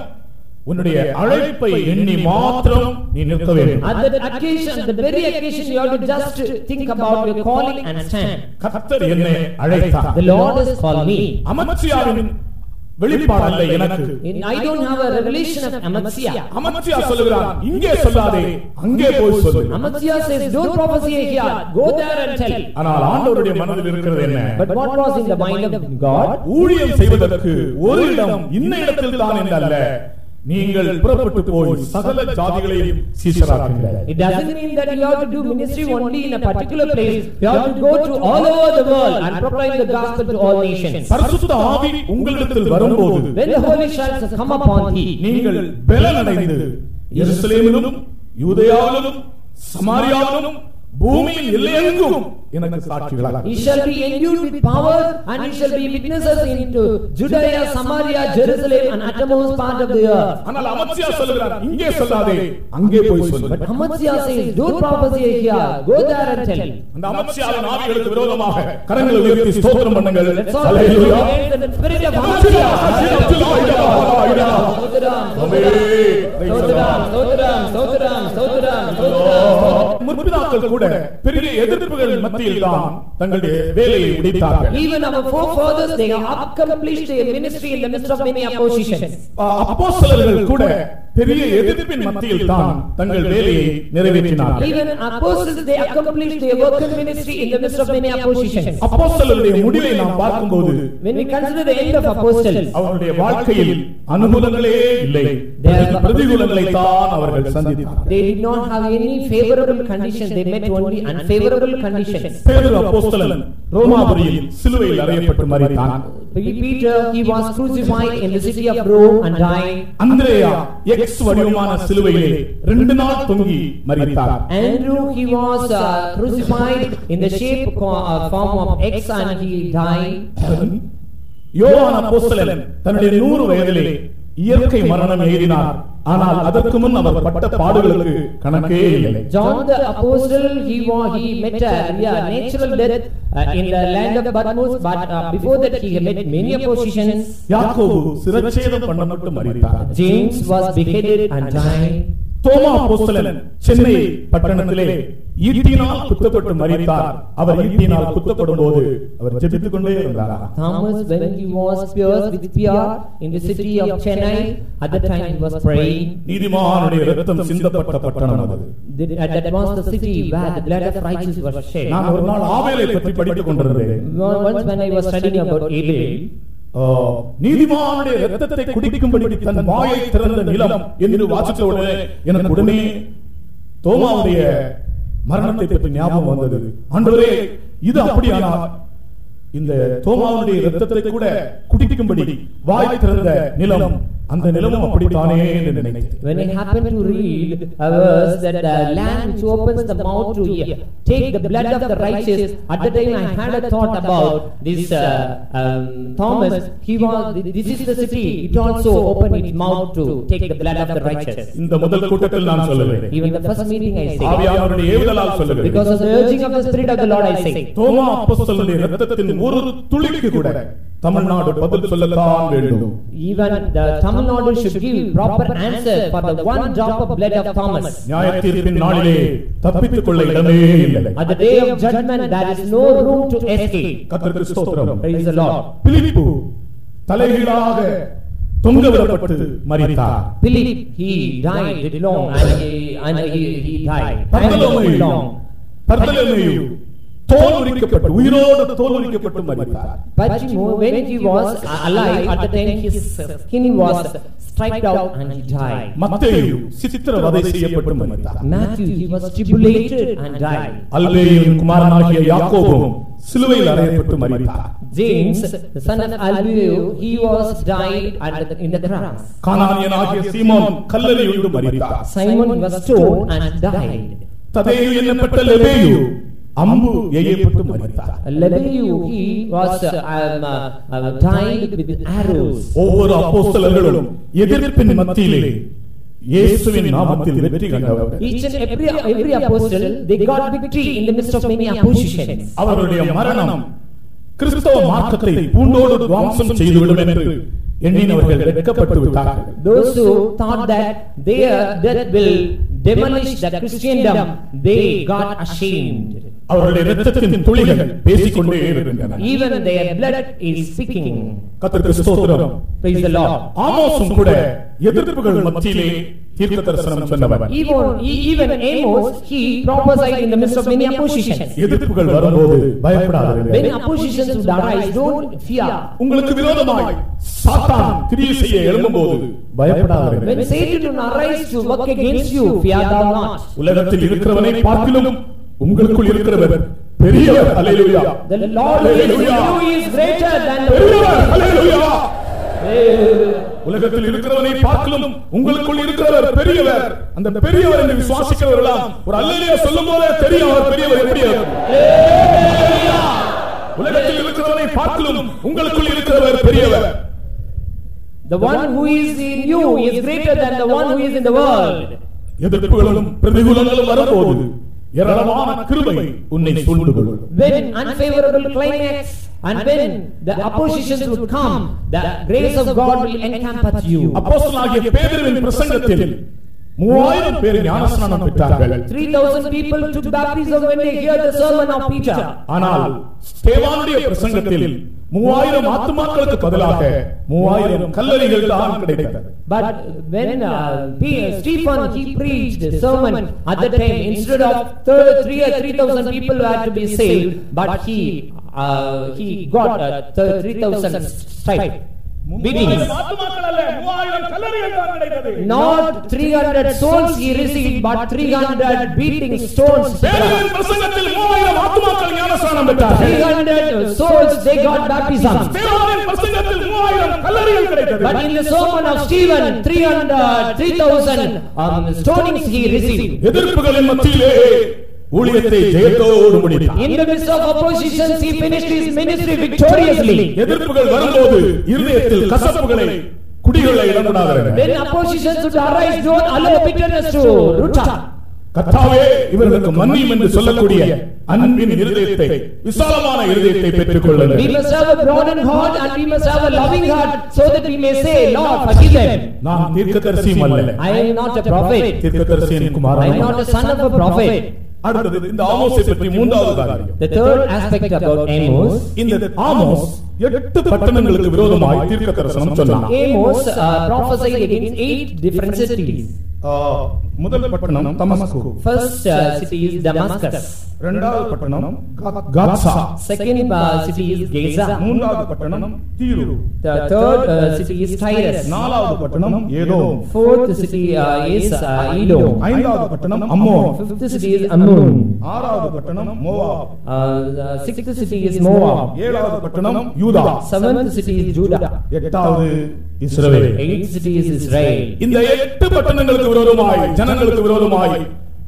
உன்னுடைய அழைப்பை எண்ணி மாத்திரம் நீ நிற்க வேண்டும் At that occasion, the very occasion, you have to just think about your calling and stand. கர்த்தர் என்னை அழைத்தார் The Lord has called me. அமர்ச்சியாவின் வெளிப்பாடு அல்ல எனக்கு In- I don't have a revelation of Amaziah. அமர்ச்சியா சொல்லுகிறான் இங்கே சொல்லாதே அங்கே போய் சொல்லு Amaziah says, don't prophesy here, go there and tell. ஆனால் ஆண்டவருடைய மனதில் இருக்கிறது என்ன But what was in the mind of God? ஊழியம் செய்வதற்கு ஒரு இடம் இந்த இடத்தில் தான் என்றல்ல நீங்கள் புறப்பட்டு போய் சகல ஜாதிகளையும் சீசராக்குங்கள் It doesn't mean that you have to do ministry only in a particular place. You have to go to all over the world and proclaim the gospel to all nations. பரிசுத்த ஆவி உங்களிடத்தில் வரும்போது When the Holy shall come upon thee, நீங்கள் பலனடைந்து எருசலேமிலும் யூதேயாவிலும் சமாரியாவிலும் பூமியின் எல்லையெங்கும் எனக்கு சாட்சிகளாக He shall be endued with power and he shall be witnesses into Judea, Samaria, Jerusalem and uttermost part of the earth. ஆனால் அமைச்சியா சொல்லுகிறார் இங்கே சொல்லாதே அங்கே போய் சொல்லு Amaziah says, don't prophesy here, go there and tell. அந்த அமைச்சியாவின் ஆவிகளுக்கு விரோதமாக கரங்களை உயர்த்தி ஸ்தோத்திரம் பண்ணுங்கள் the spirit of அமைச்சியா, Amaziah. அமைச்சியா, ஐயா, ஐயா. Sotram, முற்பிதாக்கள் கூட பெரிய எதிர்ப்புகள் மத்தியில் தான் தங்களுடைய வேலையை முடித்தார்கள் Even our forefathers, they have accomplished their ministry in the midst of many oppositions. அப்போஸ்தலர்கள் கூட பெரிய எதிர்ப்பின் மத்தியில் தான் தங்கள் வேலையை நிறைவேற்றினார்கள் Even apostles, they accomplished their work and ministry in the midst of many oppositions. அப்போஸ்தலருடைய முடிவை நாம் பார்க்கும்போது When we consider the end of apostles, அவருடைய வாழ்க்கையில் அனுகூலங்களே இல்லை பிரதிகூலங்களை தான் அவர்கள் சந்தித்தார்கள் they did not have any favorable conditions, they met only unfavorable conditions. பேதுரு அப்போஸ்தலன் ரோமாபுரியில் சிலுவையில் அறையப்பட்டு மரித்தான் Peter, he was crucified in the city of Rome and died. அந்திரேயா எக்ஸ் வடிவமான சிலுவையிலே ரெண்டு நாள் தொங்கி மரித்தார் Andrew, he was uh, crucified in the shape uh, form of X and he died. யோவான் அப்போஸ்தலன் தன்னுடைய நூறு வயதிலே இயற்கை மரணம் எய்தினார் ஆனால் அதற்கு முன் அவர் பட்ட பாடுகளுக்கு கணக்கே இல்லை John the apostle, he was, he met a yeah, natural death uh, in the land of Patmos, but uh, before that he met many oppositions. யாக்கோபு சிரச்சேதம் பண்ணப்பட்டு மரித்தார் James was beheaded and died. தோமா அப்போஸ்தலன் சென்னை பட்டணத்திலே ஈட்டினால் குத்தப்பட்டு மரித்தார் அவர் ஈட்டினால் குத்தப்படும் போது அவர் ஜெபித்துக் கொண்டே இருந்தார் Thomas, when he was pierced with spear in the city of Chennai, at that time he was praying. நீதிமானுடைய ரத்தம் சிந்தப்பட்ட பட்டணம் அது uh, that was the city where the blood of righteous was shed. நான் ஒரு நாள் ஆவேலை பற்றி படித்துக் கொண்டிருந்தேன் Once when I was studying about Abel, நீதிமானுடைய ரத்தத்தை குடிக்கும்படி தன் வாயை திறந்த நிலம் என்று வாசித்த உடனே எனக்கு உடனே தோமாவுடைய மரணத்தை பற்றி ஞாபகம் வந்தது. ஆண்டவரே இது அப்படியானால் இந்த தோமாவுடைய ரத்தத்தை கூட குடிக்கும்படி வாய் திறந்த நிலம் அந்த நிலமும் அப்படித்தானே என்று நினைத்தேன் when I happened to read a verse that the land which opens the mouth to take the blood of the righteous, at the time I had a thought about this uh, um, Thomas. He was, this is the city, it also opened its mouth to take the blood of the righteous. இந்த முதல் கூட்டத்தில் நான் சொல்லுவேன் Even the first meeting I say, ஆவியானவருடைய ஏவுதலால் சொல்லுவேன் because of the urging of the Spirit of the Lord I say. தோமா அப்போஸ்தலனுடைய ரத்தத்தின் ஒரு துளிக்கு கூட தமிழ்நாடு பதில் சொல்லத்தான் வேண்டும் Even the Tamil Nadu should give proper answer for the one drop of blood of Thomas. நியாய தீர்ப்பின் நாளிலே தப்பித்துக் கொள்ள இடமே இல்லை At the day of judgment, there is no room to escape. கர்த்தருக்கு ஸ்தோத்திரம் Praise the Lord. பிலிப்பு தலைகீழாக தொங்கவிடப்பட்டு மரித்தார் Philip, he died it long and he, and he, he died. And பர்தலோமேயு long. பர்தலோமேயு தோல் உரிக்கப்பட்டு உயிரோடு தோல் உரிக்கப்பட்டு மரித்தார் But you know, when he was alive, at the time his skin was striped out and he died. மத்தேயு சித்திரவதை செய்யப்பட்டு மரித்தார் Matthew, he was tribulated and died. அல்பேயின் குமாரனாகிய யாக்கோபும் சிலுவையில் அறையப்பட்டு மரித்தார் James, the son of Alveo, he was died at the, in the cross. கானானியனாகிய சீமோன் கல்லறையுண்டு மரித்தார் Simon was stoned and died. ததேயு என்னப்பட்ட லெபேயு அம்பு எய்யப்பட்டு மரித்தார் Lebeu, he was uh, um, uh, uh, died with arrows. ஒவ்வொரு அப்போஸ்தலர்களும் எதிர்ப்பின் மத்தியிலே இயேசுவின் நாமத்தில் வெற்றி கண்டவர்கள் Each and every, every apostle, they got victory in the midst of many oppositions. அவருடைய மரணம் கிறிஸ்தவ மார்க்கத்தை பூண்டோடு துவாம்சம் செய்துவிடும் என்று எண்ணினவர்கள் வெட்கப்பட்டு விட்டார்கள் Those who thought that their death will demolish the Christendom, they got ashamed. அவருடைய இரத்தத்தின் துளிகள் பேசிக்கொண்டே இருக்கின்றன Even their blood is speaking. கர்த்தருக்கு ஸ்தோத்திரம் Praise the Lord. ஆமோசும் கூட எதிர்ப்புகள் மத்தியிலே தீர்க்க தரிசனம் சொன்னவன் Even, e- even Amos, he prophesied in the midst of many oppositions. எதிர்ப்புகள் வரும்போது பயப்படாதீர்கள் When oppositions would arise, don't fear. உங்களுக்கு விரோதமாய் சாத்தான் கிரியை செய்ய எழும்பும்போது பயப்படாதீர்கள் When Satan will arise to work against you, fear thou not. உலகத்தில் இருக்கிறவனை பார்க்கிலும் உங்களுக்குள் இருக்கிறவர் பெரியவர். அல்லேலூயா. The Lord who is in you is greater than the பெரியவர். அல்லேலூயா. உலகத்தில் இருக்கிறவனை பார்க்கிலும் உங்களுக்குள் இருக்கிறவர் பெரியவர். அந்த பெரியவர் என்று விசுவாசிக்கிறவர்களாம் ஒரு அல்லேலூயா சொல்லும் போதே தெரியும் அவர் பெரியவர் எப்படியவர் உலகத்தில் இருக்கிறவனை பார்க்கிலும் உங்களுக்குள் இருக்கிறவர் பெரியவர். The one who is in you is greater than the one who is in the world. எதிர்ப்புகளும் பிரதிகூலங்களும் வரும்போது ஏராளமான கிருபை உன்னை சூழ்ந்து கொள்ளும் When unfavorable climax and when the oppositions would come, the grace of God will encamp at you. அப்போஸ்தலனாகிய பேதுருவின் பிரசங்கத்தில் மூவாயிரம் பேர் ஞானஸ்நானம் பெற்றார்கள் 3,000 people took baptism when they hear the sermon of Peter. ஆனால் ஸ்தேவானுடைய பிரசங்கத்தில் மூவாயிரம் ஆத்மாக்களுக்கு பதிலாக மூவாயிரம் கல்லறிகள் தான் கிடைத்தது But when uh, Stephen he preached the sermon at the time, instead of thir- three or three thousand people were to be saved, but he uh, he got uh, thir- three thousand stripes, beatings. ஆத்துமாக்கள் அல்ல மூவாயிரம் கல்லறிகள் தான் கிடைத்தது Not three hundred souls he received, but three hundred beating stones. பேதுருவின் பிரசங்கத்தில் மூவாயிரம் ஆத்துமாக்கள் ஞானஸ்நானம் பெற்றார்கள் Three hundred souls they got baptism. ஸ்தேவானின் பிரசங்கத்தில் மூவாயிரம் கல்லறிகள் கிடைத்தது But in the sermon of Stephen, 300, 3000 um, stonings he received. ஊழியத்தை ஜெயத்தோடு முடித்தார் In the midst of oppositions, he finished his ministry victoriously. எதிர்ப்புகள் வரும்போது இருதயத்தில் கசப்புகளை குடிகளை இடப்படாதீர்கள் When oppositions would arise, don't allow bitterness to root up. கர்த்தாவே இவர்களுக்கு மன்னியும் என்று சொல்லக்கூடிய அன்பின் இருதயத்தை விசாலமான இருதயத்தை பெற்றுக் We கொள்ளுங்கள் must have a broadened heart and we must have a loving heart so that we may say, Lord, forgive them. நான் தீர்க்கதரிசியும் அல்ல I am not a prophet. தீர்க்கதரிசியின் I am Kumaran not a son of a prophet. அடுத்தது இந்த ஆமோஸை பற்றி மூன்றாவது காரியம் The third aspect about Amos, இந்த Amos எட்டு பட்டணங்களுக்கு விரோதமாய் தீர்க்க தரிசனம் சொன்னான் Amos uh, prophesied against eight different cities. ஆ, முதல் பட்டணம் தமஸ்கு First uh, city is Damascus. இரண்டாவது பட்டணம் காத்சா uh, city is Gaza. மூன்றாவது பட்டணம் தீரு third uh, city is Tyrus. நாலாவது பட்டணம் ஏதோ uh, is uh, Edom. ஐந்தாவது பட்டணம் அம்மோ Fifth city is Ammon. ஆறாவது பட்டணம் மோவா Uh, the sixth city is Moab. ஏழாவது பட்டணம் யூதா Seventh city is Judah. எட்டாவது இஸ்ரவேல் Eighth city is Israel. இந்த எட்டு பட்டணங்களுக்கு விரோதமாய் ஜனங்களுக்கு விரோதமாய்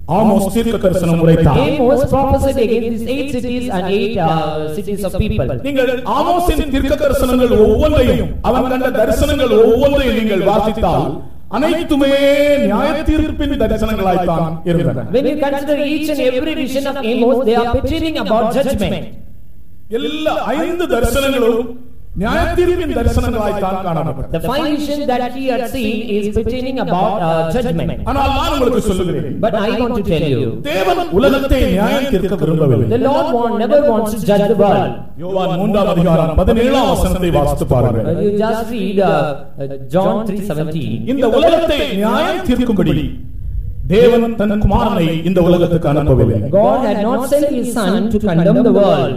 ஆமோஸ் தீர்க்க தரிசனம் உரைத்தார் Amos prophesied against these eight cities and eight uh, cities of people. நீங்கள் ஆமோஸின் தீர்க்க தரிசனங்கள் ஒவ்வொன்றையும் அவன் கண்ட தரிசனங்கள் ஒவ்வொன்றையும் நீங்கள் வாசித்தால் அனைத்துமே நியாய தீர்ப்பின் தரிசனங்களாய்த்தான் இருந்தன When you consider each and every vision of Amos, they are picturing about judgment. எல்லா ஐந்து தரிசனங்களும் நியாய தீர்ப்பின் தரிசனங்களாய்த்தான் காணப்பட்டது The five visions that he had seen is pertaining about uh, judgment. ஆனால் நான் உங்களுக்கு சொல்லுகிறேன் But I want to tell you, தேவன் உலகத்தை நியாயம் தீர்க்க விரும்பவில்லை the Lord want, never wants to judge the world. யோவான் மூன்றாம் அதிகாரம் பதினேழாம் வசனத்தை வாசித்து Uh, பாருங்கள் you just read uh, uh, John 3:17. இந்த உலகத்தை நியாயம் தீர்க்கும்படி தேவன் தன் குமாரனை இந்த உலகத்துக்கு அனுப்பவில்லை God had not sent his son to condemn the world.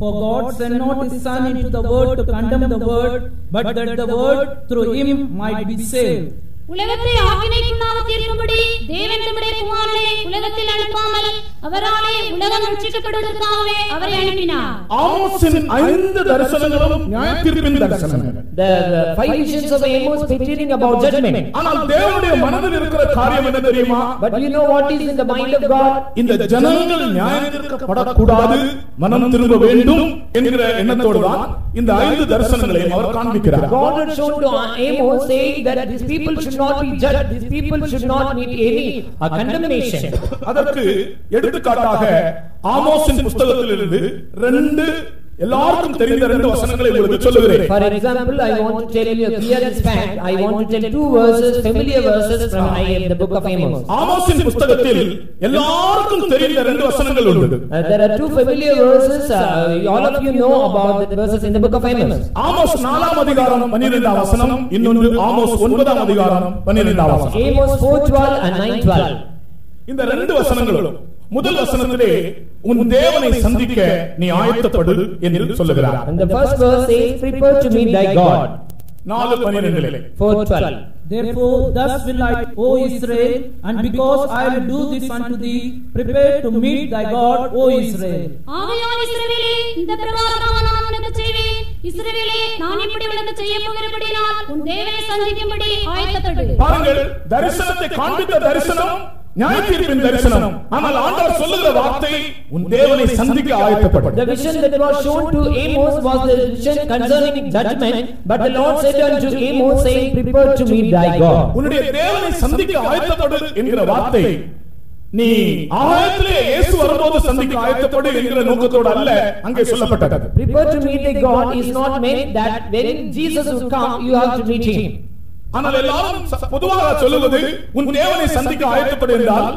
For God sent not his Son into the world to condemn the world, but that the world through him might be saved. உலகத்தை ஆக்கினைக்குள்ளாக தீர்க்கும்படி தேவன் தம்முடைய குமாரனை உலகத்தில் அனுப்பாமல் அவராலே உலகம் ரட்சிக்கப்படுவதற்காகவே அவரை அனுப்பினார் ஆமோஸின் ஐந்து தரிசனங்களும் நியாய தீர்ப்பின் தரிசனங்கள் The, the five visions of Amos pertaining about judgment. ஆனால் தேவனுடைய மனதில் இருக்கிற காரியம் என்ன தெரியுமா But you know what is in the mind of God? இந்த ஜனங்கள் நியாயம் தீர்க்கப்படக்கூடாது மனம் திரும்ப வேண்டும் என்கிற எண்ணத்தோடு தான் இந்த ஐந்து தரிசனங்களையும் அவர் காண்பிக்கிறார் God had shown to Amos saying that these people should not be judged, these people should not need any uh, condemnation. அதற்கு எடுத்துக்காட்டாக ஆமோஸின் புஸ்தகத்திலிருந்து ரெண்டு எல்லாருக்கும் தெரிந்த ரெண்டு வசனங்களை உங்களுக்கு சொல்லுகிறேன் For example, I want to tell you a clear fact. I want to tell two verses, familiar verses from I the book of Amos. ஆமோஸின் புஸ்தகத்தில் எல்லாருக்கும் தெரிந்த ரெண்டு வசனங்கள் உண்டு Uh, there are two familiar verses. Uh, all of you know about the verses in the book of Amos. Amos நாலாம் அதிகாரம் பன்னிரெண்டாம் வசனம் இன்னொன்று ஆமோஸ் ஒன்பதாம் அதிகாரம் பன்னிரெண்டாம் வசனம் Amos 4:12 and 9:12. இந்த ரெண்டு வசனங்களும் முதல் வசனத்திலே உன் தேவனை சந்திக்க நீ ஆயத்தப்படு என்று சொல்லுகிறார் And the first verse says, "Prepare to meet thy God." நாலு பன்னிரெண்டிலே 4:12. Therefore, thus will I, O Israel, and because I will do this unto thee, prepare to meet thy God, O Israel. ஆகையால் இஸ்ரவேலே இந்த பிரகாரமாக நான் உனக்கு செய்வேன் இஸ்ரவேலே நான் இப்படி உனக்கு செய்ய போகிறபடினால் உன் தேவனை சந்திக்கும்படி ஆயத்தப்படு பாருங்கள் தரிசனத்தை காண்பித்த தரிசனம் நியாய தீர்ப்பின் தரிசனம் ஆனால் ஆண்டவர் சொல்லுகிற வார்த்தை உன் தேவனை சந்திக்க ஆயத்தப்படு The vision that was shown to Amos was the vision concerning judgment, but the Lord said unto Amos, saying, Prepare to meet thy God. உன்னுடைய தேவனை சந்திக்க ஆயத்தப்படு என்கிற வார்த்தை நீ ஆயத்திலே இயேசு வரும்போது சந்திக்க ஆயத்தப்படு என்கிற நோக்கத்தோடு அல்ல அங்கே சொல்லப்பட்டது Prepare to meet thy God is not meant that when Jesus will come, you have to meet him. ஆனால் எல்லாரும் பொதுவாக சொல்லுவது உன் தேவனை சந்திக்க ஆயத்தப்படு என்றால்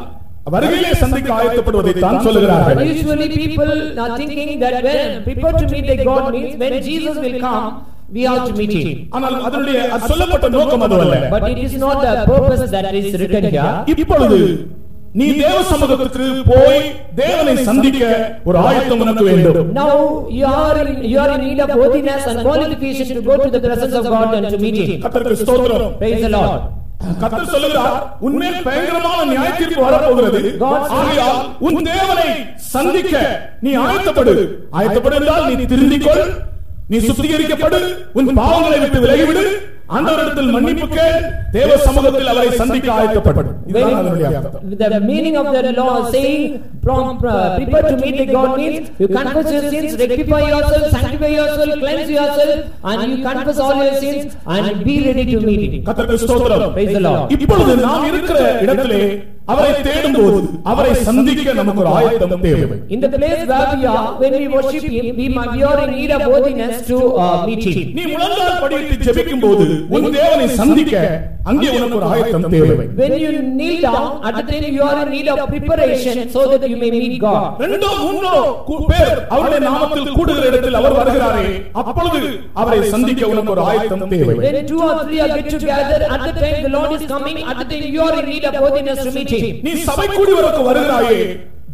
வருகையிலே சந்திக்க ஆயத்தப்படுவதை தான் சொல்லுகிறார்கள் Usually people are thinking that when prepare to meet thy God means when Jesus will come, we have to meet him. ஆனால் அதனுடைய அது சொல்லப்பட்ட நோக்கம் அதுவல்ல But it is not the purpose that is written here. இப்பொழுது நீ தேவ சமூகத்துக்கு போய் தேவனை சந்திக்க ஒரு ஆயத்தம் உனக்கு வேண்டும். Now you are in, you are in need of worthiness and qualification to go to the presence of God and to meet him. கர்த்தருக்கு ஸ்தோத்திரம். Praise the Lord. கர்த்தர் சொல்லுகிறார் உன்மேல் பயங்கரமான நியாய தீர்ப்பு வரப்போகிறது. ஆகையால் உன் தேவனை சந்திக்க நீ ஆயத்தப்படு. ஆயத்தப்படு என்றால் நீ திருந்திக் கொள் நீ சுத்திகரிக்கப்படு. உன் பாவங்களை விட்டு விலகிவிடு. ஆண்டவரிடத்தில் மன்னிப்பு கேள் தேவ சமூகத்தில் அவரை சந்திக்க ஆயத்தப்படு இதுதான் அதனுடைய அர்த்தம் The meaning of the law saying from uh, prepare to meet the God means you confess your sins, rectify yourself, sanctify yourself, cleanse yourself, and you confess all your sins and be ready to meet Him. கர்த்தருக்கு ஸ்தோத்திரம் Praise the Lord. இப்பொழுது நாம் இருக்கிற இடத்திலே அவரை தேடும்போது அவரை சந்திக்க நமக்கு ஒரு ஆயத்தம் தேவை In the place where we are, when we worship Him, we, are in need of worthiness to uh, meet Him. நீ முழங்கால் படியிட்டு ஜெபிக்கும் போது உன் தேவனை சந்திக்க அங்கே உனக்கு ஒரு ஆயத்தம் தேவை When you kneel down, at the time you are in need of preparation so that you may meet God. ரெண்டோ மூன்றோ பேர் அவருடைய நாமத்தில் கூடுகிற இடத்தில் அவர் வருகிறாரே அப்பொழுது அவரை சந்திக்க உனக்கு ஒரு ஆயத்தம் தேவை When two or three are get together, at the time the Lord is coming, at the time you are in need of worthiness to meet Him. நீ சபை கூடி வரக்கு வருகிறாயே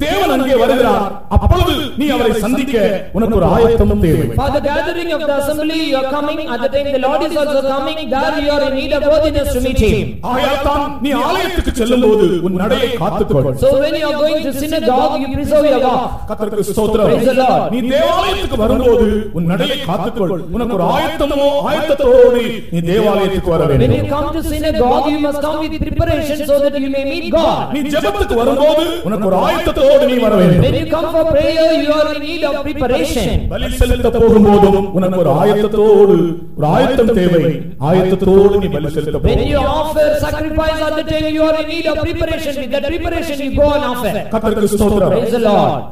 தேவன் அங்கே வருகிறார் அப்பொழுது நீ அவரை சந்திக்க உனக்கு ஒரு ஆயத்தம் தேவை For the gathering of the assembly, you are coming, at the time the Lord is also coming, there you are in need of worthiness to meet Him. ஆகையால் தான் நீ ஆலயத்துக்கு செல்லும் போது உன் நடையை காத்துக்கொள் So when you are going to synagogue, you preserve your walk. கர்த்தருக்கு ஸ்தோத்திரம் Praise the Lord. நீ தேவாலயத்துக்கு வரும்போது உன் நடையை காத்துக்கொள் உனக்கு ஒரு ஆயத்தமோ ஆயத்தத்தோடு நீ தேவாலயத்துக்கு வர When you வேண்டும் come to synagogue, you must come with preparation so that you may meet God. நீ ஜெபத்துக்கு வரும்போது உனக்கு ஒரு ஆயத்தத்தோடு நீ வர வேண்டும் When you come for prayer, you are in need of preparation. பலி செலுத்த போகும்போதும் உனக்கு ஒரு ஆயத்தத்தோடு ஒரு ஆயத்தம் தேவை ஆயத்தத்தோடு நீ பலி செலுத்த When போகும் you offer sacrifice at the time, you are in need of preparation. With that preparation, you go and offer. கர்த்தருக்கு ஸ்தோத்திரம் Praise the Lord.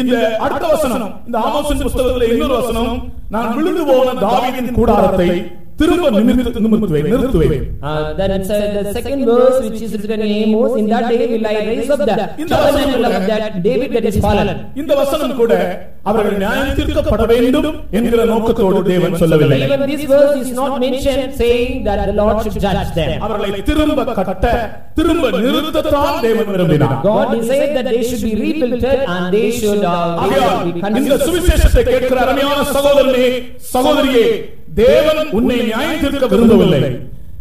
இந்த அடுத்த வசனம் இந்த ஆமோசின் புஸ்தகத்தில் இன்னொரு வசனம் நான் விழுந்து போன தாவீதின் கூடாரத்தை திரும்ப நிமிர்த்து நிமிர்த்துவேன் நிறுத்துவேன் Uh, then it's, uh, the second verse which is written in Amos, in that day will I raise up the tabernacle of that David that is fallen. இந்த வசனம் கூட அவர்கள் நியாயம் தீர்க்கப்பட வேண்டும் என்கிற நோக்கத்தோடு தேவன் சொல்லவில்லை Even this verse is not mentioned saying that the Lord should judge them. அவர்களை திரும்ப கட்ட திரும்ப நிறுத்தத்தான் தேவன் விரும்பினார் God desired that they should be rebuilt and they should uh, ஆகையால் be இந்த. சுவிசேஷத்தை கேட்கிற அருமையான சகோதரனே சகோதரியே தேவன் உன்னை நியாயம் தீர்க்க விரும்பவில்லை.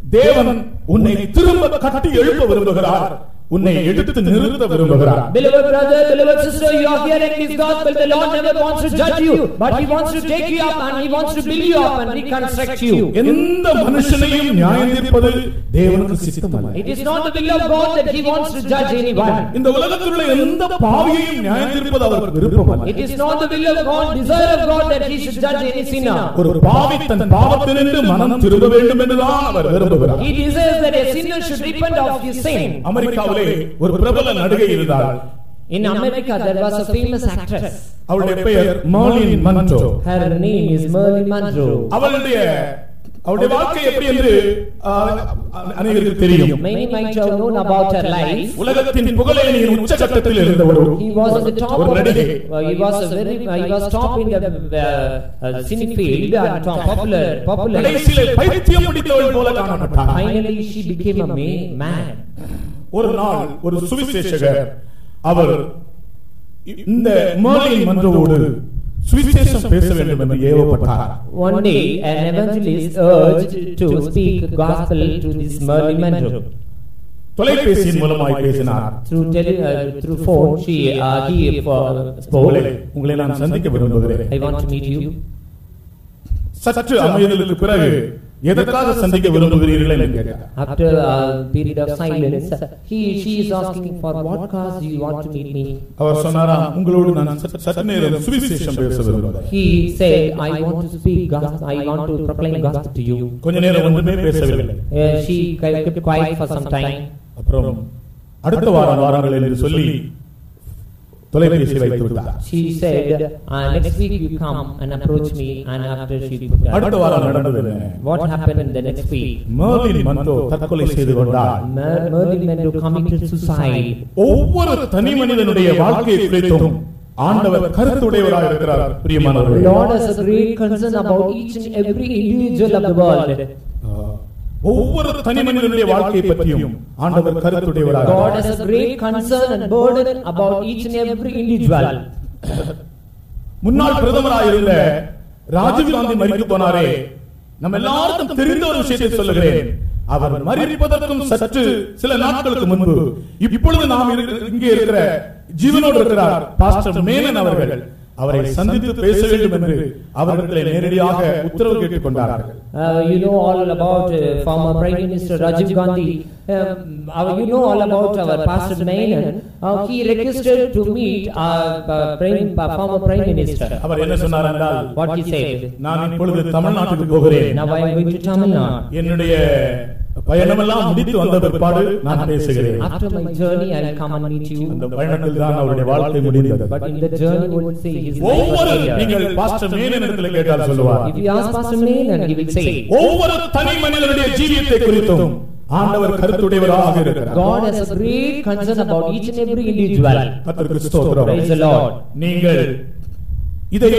தேவன் உன்னை திரும்ப கட்டி எழுப்ப விரும்புகிறார். உன்னை எடுத்து நிறுத்த விரும்புகிறார் Beloved brother, beloved sister, you are hearing this gospel. The Lord never wants to judge you, but He wants to take you up and He wants to build you up and reconstruct you. எந்த மனுஷனையும் நியாயம் தீர்ப்பது தேவனுக்கு சித்தமல்ல It is not the will of God that He wants to judge anyone. இந்த உலகத்தில் உள்ள எந்த பாவியையும் நியாயம் தீர்ப்பது அவருக்கு விருப்பமல்ல It is not the will of God, desire of God that He should judge any sinner. ஒரு பாவி தன் பாவத்தினின்று மனம் திரும்ப வேண்டும் என்றுதான் அவர் விரும்புகிறார் He desires that a sinner should repent of his sin. அமெரிக்காவிலே ஒரு பிரபல நடிகை இருந்தாள் In America, there was a famous actress. அவளுடைய பெயர் Marilyn Monroe Her name is Marilyn Monroe. அவளுடைய அவளுடைய வாழ்க்கை எப்படி என்று அனைவருக்கு தெரியும் Many might have known about her life. உலகத்தின் புகழேனியின் உச்சகட்டத்தில் இருந்த ஒரு He was at the top of the, uh, he was a very, uh, he was top in the uh, uh, cine field and top popular, popular. கடைசியிலே பைத்தியம் பிடித்தவள் போல காணப்பட்டார் Finally, she became a ma- man. ஒரு நாள் ஒரு சுவிசேஷகர் அவர் இந்த marlin மன்றோடு சுவிசேஷம் பேச வேண்டும் என்று ஏவப்பட்டார் One day, an evangelist urged to speak gospel to this Marilyn Monroe. தொலைபேசியின் மூலமாய் பேசினார் Through tele, uh, through phone, she, uh, he uh, உங்களை spoke. உங்களை நான் சந்திக்க விரும்புகிறேன் I want to meet you. சற்று அமைதலுக்கு பிறகு எதற்காக சந்திக்க விரும்புகிறீர்கள் என்று கேட்டார் After a period of silence, he, she is asking for what cause do you want to meet me? அவர் சொன்னாராம் உங்களோடு நான் சற்று- நேரம் சுவிசேஷம் பேச விரும்புகிறேன் He said, I want to speak gospel, I want to proclaim gospel to you. கொஞ்ச நேரம் ஒன்றுமே பேசவில்லை Uh, she kept quiet for some time. அப்புறம் அடுத்த வாரம் வாரங்கள் என்று சொல்லி தொலைபேசி வைத்து விட்டார் She said, uh, next week you come and approach me and after she அடுத்த வாரம் நடந்தது? What happened the next week? Marilyn Monroe தற்கொலை செய்து கொண்டார் Merlin Monroe committed suicide. ஒவ்வொரு தனி மனிதனுடைய வாழ்க்கையை குறித்தும் ஆண்டவர் கருத்துடையவராக இருக்கிறார் பிரியமானவர்களே Lord has a great concern about each and every individual of the world. ஒவ்வொரு தனி மனிதனுடைய வாழ்க்கையை பற்றியும் ஆண்டவர் கருத்துடையவராக God has a great concern and burden about each and every individual. முன்னாள் பிரதமராக இருந்த ராஜீவ் காந்தி மரித்து போனாரே. நம்ம எல்லாருக்கும் தெரிந்த ஒரு விஷயத்தை சொல்லுகிறேன். அவர் மரிப்பதற்கும் சற்று சில நாட்களுக்கு முன்பு இப்பொழுது நாம் இருக்கிற- இங்கே இருக்கிற ஜீவனோடு இருக்கிறார் பாஸ்டர் மேனன் அவர்கள். அவரை சந்தித்து பேச வேண்டும் என்று அவர்களை நேரடியாக உத்தரவு கேட்டுக் கொண்டார்கள் Uh, you know all about uh, former Prime Minister Rajiv Gandhi. Um, our, you know all about our Pastor Menon. Uh, he requested to meet our uh, prime, uh, former Prime Minister. அவர் என்ன சொன்னார் என்றால் What he said. நான் இப்பொழுது தமிழ்நாட்டுக்கு போகிறேன் Now I am going to Tamil Nadu. என்னுடைய பயணமெல்லாம் முடித்து வந்த பிற்பாடு நான் பேசுகிறேன் After my journey, I will come and meet you. அந்த பயணத்தில் தான் அவருடைய வாழ்க்கை முடிந்தது But in the journey, we will say his life ஒவ்வொரு was here. நீங்கள் பாஸ்டர் கேட்டால் சொல்லுவார் If you ask Pastor Menon, he will say, ஒவ்வொரு தனி மனிதனுடைய ஜீவியத்தை குறித்தும் ஆண்டவர் கருத்துடையவராக இருக்கிறார் God has a great concern about each and every individual. கர்த்தருக்கு ஸ்தோத்திரம் Praise the Lord. நீங்கள் இதை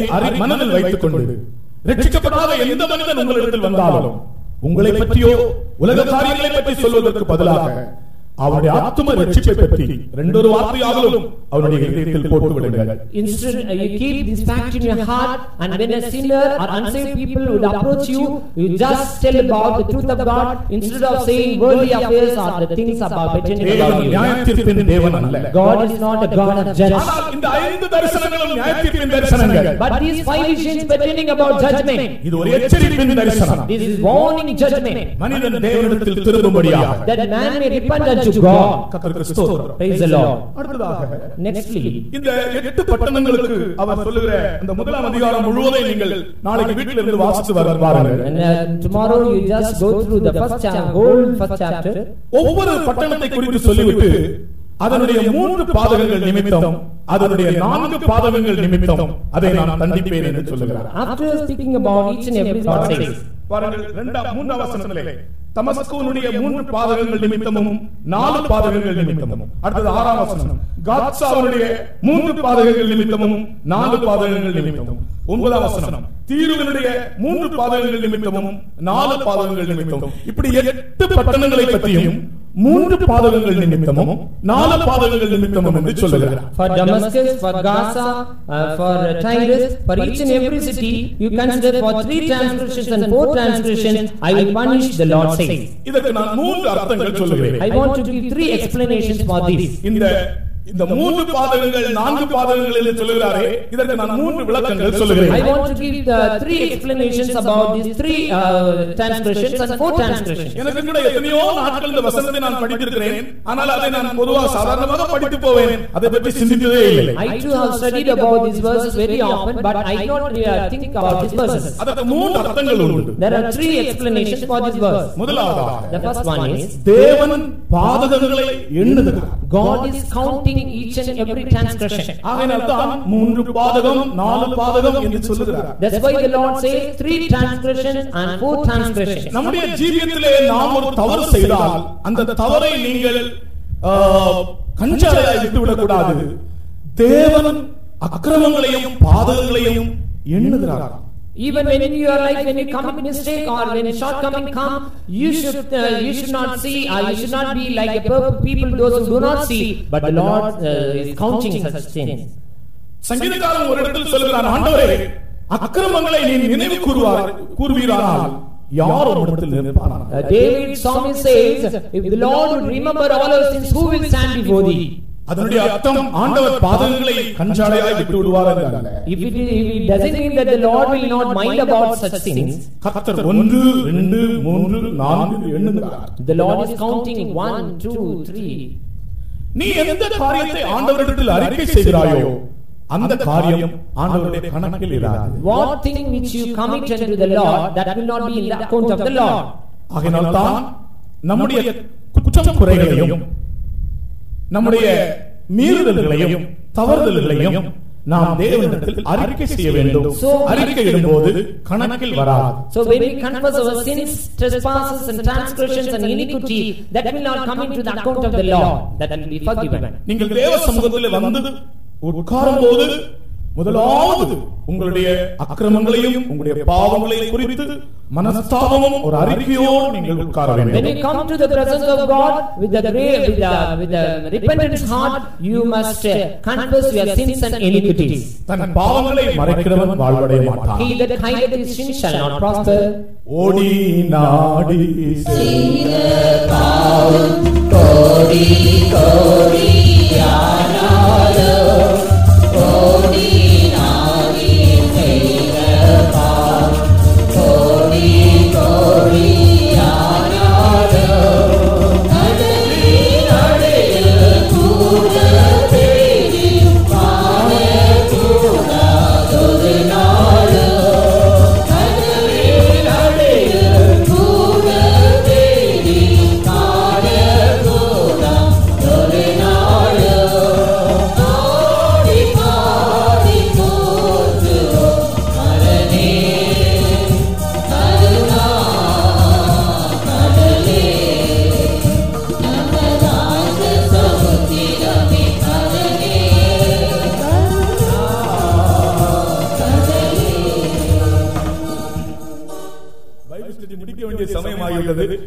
மனதில் வைத்துக் கொண்டு ரட்சிக்கப்படாத எந்த மனிதன் உங்களிடத்தில் வந்தாலும் உங்களை பற்றியோ உலக காரியங்களை பற்றி சொல்வதற்கு பதிலாக Instead, uh, you keep this fact in your heart, and when a sinner or unsaved people will approach you, you just tell about the truth of God instead of saying worldly affairs or the things about pretending. God is not a God of judgment. But these five visions pertaining about judgment, this is warning judgment. that man may repent unto God. கர்த்தருக்கு ஸ்தோத்திரம். Praise the Lord. அடுத்ததாக Nextly, இந்த எட்டு பட்டணங்களுக்கு அவர் சொல்லுகிற இந்த முதலாம் அதிகாரம் முழுவதையும் நீங்கள் நாளைக்கு வீட்டில் இருந்து வாசித்து வர பாருங்கள். And uh, tomorrow you just go through the first chapter, whole first chapter. ஒவ்வொரு பட்டணத்தை குறித்து சொல்லிவிட்டு அதனுடைய மூன்று பாதகங்கள் நிமித்தம் அதனுடைய நான்கு பாதகங்கள் நிமித்தம் அதை நான் தண்டிப்பேன் என்று சொல்லுகிறார். After speaking about each and every பாருங்கள் இரண்டாம் மூன்றாம் வசனத்திலே. தமஸ்குனுடைய மூன்று பாதகங்கள் நிமித்தமும் நாலு பாதகங்கள் நிமித்தமும். அடுத்தது ஆறாம் வசனம். காத்சாவுடைய மூன்று பாதகங்கள் நிமித்தமும் நாலு பாதகங்கள் நிமித்தமும். ஒன்பதாம் வசனம். தீருவனுடைய மூன்று பாதகங்கள் நிமித்தமும் நாலு பாதகங்கள் நிமித்தமும். இப்படி எட்டு பட்டணங்களை பற்றியும் மூன்று பாதகங்கள் நிமித்தமும் நாலு பாதகங்கள் நிமித்தமும் என்று சொல்லுகிறார் For Damascus, for Gaza, uh, for Tyrus, for each and every city, you consider for three transgressions and four transgressions, I will punish, the Lord says. இதற்கு நான் மூன்று அர்த்தங்கள் சொல்லுகிறேன் I want to give three explanations for this. இந்த இந்த மூன்று பாதகங்கள் நான்கு பாதகங்கள் என்று சொல்லுகிறாரே இதற்கு நான் மூன்று விளக்கங்கள் சொல்லுகிறேன் I want to give the three explanations about these three uh, transgressions and four transgressions. எனக்கு கூட எத்தனையோ நாட்கள் இந்த வசனத்தை நான் படித்திருக்கிறேன் ஆனால் அதை நான் பொதுவாக சாதாரணமாக படித்து போவேன் அதை பற்றி சிந்தித்ததே இல்லை I too have studied about these verses very often, but I not uh, think about these verses. அதற்கு மூன்று அர்த்தங்கள் உண்டு There are three explanations for this verse. முதலாவதாக The first one is தேவன் பாதகங்களை எண்ணுகிறார் God is counting each and every transgression. ஆகையினால் தான் மூன்று பாதகம் நாலு பாதகம் என்று சொல்லுகிறார் That's why the Lord says three transgressions and four transgressions. நம்முடைய ஜீவியத்திலே நாம் ஒரு தவறு செய்தால் அந்த தவறை நீங்கள் கஞ்சாலையாய் விட்டுவிடக் கூடாது தேவன் அக்கிரமங்களையும் பாதகங்களையும் எண்ணுகிறார் Even when you are like when you commit mistake or when shortcoming come, you should uh, you should not see or you should not be like a perfect people those who do not see, but the Lord uh, is counting such things. சங்கீதக்காரன் ஒரு இடத்தில் சொல்கிறான் ஆண்டவரே அக்கிரமங்களை நீ நினைவு கூறுவார் கூறுவீரானால் யார் உம்மிடத்தில் நிற்பானா Uh, David psalmist says, if the Lord would remember all our sins, who will stand before thee? அதனுடைய அர்த்தம் ஆண்டவர் பாதகங்களை கஞ்சாலையாய் விட்டு விடுவார் என்றல்ல If it, it doesn't mean that the Lord will not mind about such things, கர்த்தர் ஒன்று ரெண்டு மூன்று நான்கு எண்ணுகிறார் the Lord is counting one, two, three. நீ எந்த காரியத்தை ஆண்டவரிடத்தில் அறிக்கை செய்கிறாயோ அந்த காரியம் ஆண்டவருடைய கணக்கில் இராது What thing which you commit unto the Lord, that will not be in the account of the Lord. ஆகையினால் தான் நம்முடைய குற்றம் குறைகளையும் நம்முடைய மீறுதல்களையும் தவறுதல்களையும் நாம் தேவனிடத்தில் அறிக்கை செய்ய வேண்டும் அறிக்கை இடும்போது கணக்கில் வராது So when we confess our sins, trespasses and transgressions and iniquity, that will not come into the account of the Lord, that will be forgiven. நீங்கள் தேவ சமூகத்தில் வந்து உட்காரும் போது முதலாவது உங்களுடைய அக்கிரமங்களையும் உங்களுடைய பாவங்களையும் குறித்து மனஸ்தாபமும் ஒரு அறிக்கையோடு நீங்கள் உட்கார When வேண்டும் you come to the presence of God with the grave, with the, with the repentance heart, you must uh, confess your sins and iniquities. தன் பாவங்களை மறைக்கிறவன் வாழ்வடைய மாட்டான் He that hideth his sins shall not prosper. ஓடி நாடி செய்த Bible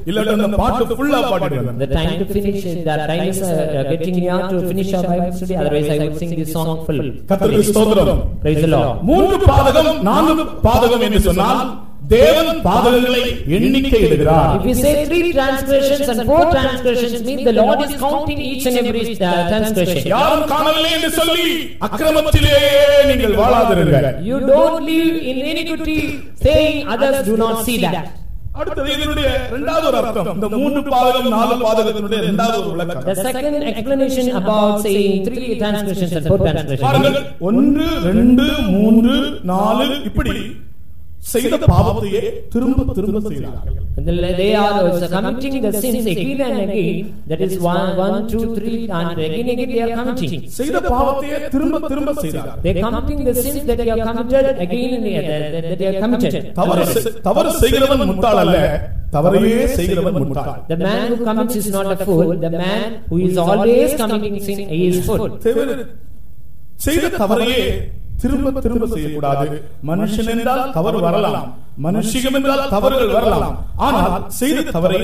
இல்லாட்டி அந்த பாட்டு ஃபுல்லா பாடிடுவேன் The time to finish, the time is uh, getting near to finish our Bible study, otherwise I would sing this song full. கர்த்தருக்கு ஸ்தோத்திரம் Praise the Lord. மூன்று பாதகம் நான்கு பாதகம் என்று சொன்னால் தேவன் பாதகங்களை எண்ணிக்கை இடுகிறார் If we say three transgressions and four transgressions, means the Lord is counting each and every uh, transgression. யாரும் காணவில்லை என்று சொல்லி அக்கிரமத்திலேயே நீங்கள் வாழாதிருங்க You don't live in iniquity, saying others do not see that. அடுத்தது இதனுடைய இரண்டாவது ஒரு அர்த்தம். இந்த மூன்று பாதகம் நாலு பாதகத்தினுடைய இரண்டாவது ஒரு விளக்கம். The second explanation about saying three transgressions and four transgressions. பாருங்கள். ஒன்று ரெண்டு மூன்று நாலு இப்படி. செய்த பாவத்தையே திரும்ப திரும்ப செய்கிறார்கள் They are also committing the sins again and again. That is one, one, two, three, and again and again they are committing. செய்த பாவத்தையே திரும்ப திரும்ப செய்கிறார்கள் They are committing the sins that they have committed again and again, that, that they have committed. தவறு தவறு செய்கிறவன் முட்டாள் அல்ல தவறையே செய்கிறவன் முட்டாள் The man who commits is not a fool. The man who is always committing sin, is fool. செய்த தவறையே திரும்ப திரும்ப செய்யக்கூடாது மனுஷன் என்றால் தவறு வரலாம் மனுஷிகம் என்றால் தவறுகள் வரலாம் ஆனால் செய்த தவறை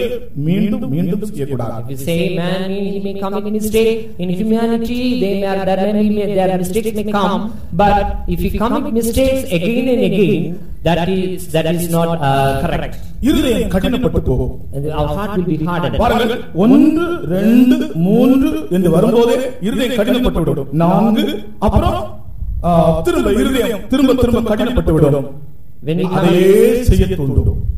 மீண்டும் மீண்டும் செய்யக்கூடாது If you say man, he may commit mistake in humanity, they may, there may be their mistakes may come, but if he commit mistakes again and again, that is that is not uh, correct. இருதயம் கடினப்பட்டு போகும் our heart will be hardened. பாருங்கள் ஒன்று ரெண்டு மூன்று என்று வரும்போதே இருதயம் கடினப்பட்டு விடும் நான்கு அப்புறம் ஆ, திரும்ப இருதயம் திரும்ப திரும்ப கடினப்பட்டு விடும் When we commit,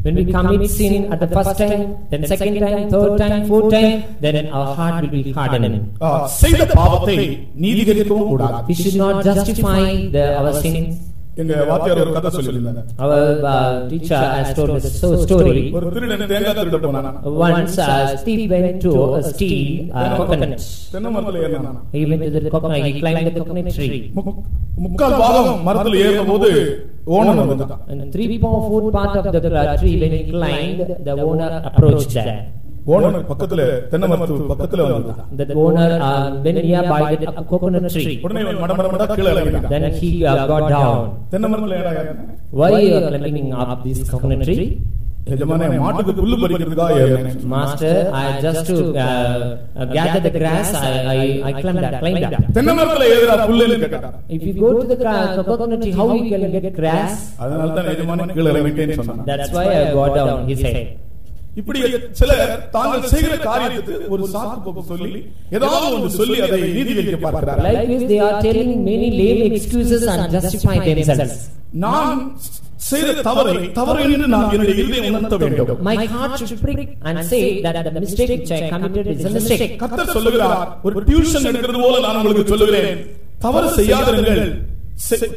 when we commit sin at the first time, then second time, third time, fourth time, then our heart will be hardened. We should not justify the, our sins. எங்க வாத்தியார் ஒரு கதை சொல்லியிருந்தாங்க Our uh, teacher has told us so story. ஒரு திருடன் தேங்காய் திருட போனானா Once a thief went to uh, steal uh, coconut. தென்னை மரத்துல ஏறினானா He went to the coconut, he climbed the coconut tree. முக்- முக்கால் பாகம் மரத்துல ஏறின போது ஓனன் வந்துட்டான் And three or four part of the uh, tree when he climbed, the owner approached there. Owner பக்கத்துல தென்னை மரத்து பக்கத்துல வந்துட்டான் The owner uh, went nearby the uh, coconut tree. உடனே மட மட மட கீழே இறங்கிட்டான் Then he uh, got down. தென்னை மரத்துல ஏடா? Why you are climbing up this coconut tree? எஜமானே மாட்டுக்கு புல்லு பறிக்கிறதுக்காக ஏறினேன் Master, I just to uh, uh, gather the grass, I, I, I climbed that, climbed that. தென்னை மரத்துல ஏதுடா புல்லுன்னு you go to the gra- the coconut tree, how you can get grass? அதனால தான் எஜமானே கீழே இறங்கிட்டேன்னு சொன்னான் That's why I got down, he said. இப்படி சிலர் தாங்கள் செய்கிற காரியத்துக்கு ஒரு சாக்கு போக்கு சொல்லி ஏதாவது ஒன்று சொல்லி அதை நீதி வைக்க பார்க்கிறார்கள் Like this, they are telling many lame excuses and justify themselves. நான் செய்த தவறை தவறு என்று நான் என்னுடைய இருதயம் உணர்த்த வேண்டும். My heart should prick and say that the mistake which I committed is a mistake. கர்த்தர் சொல்லுகிறார் ஒரு டியூஷன் எடுக்கிறது போல நான் உங்களுக்கு சொல்லுகிறேன். தவறு செய்யாதிருங்கள்.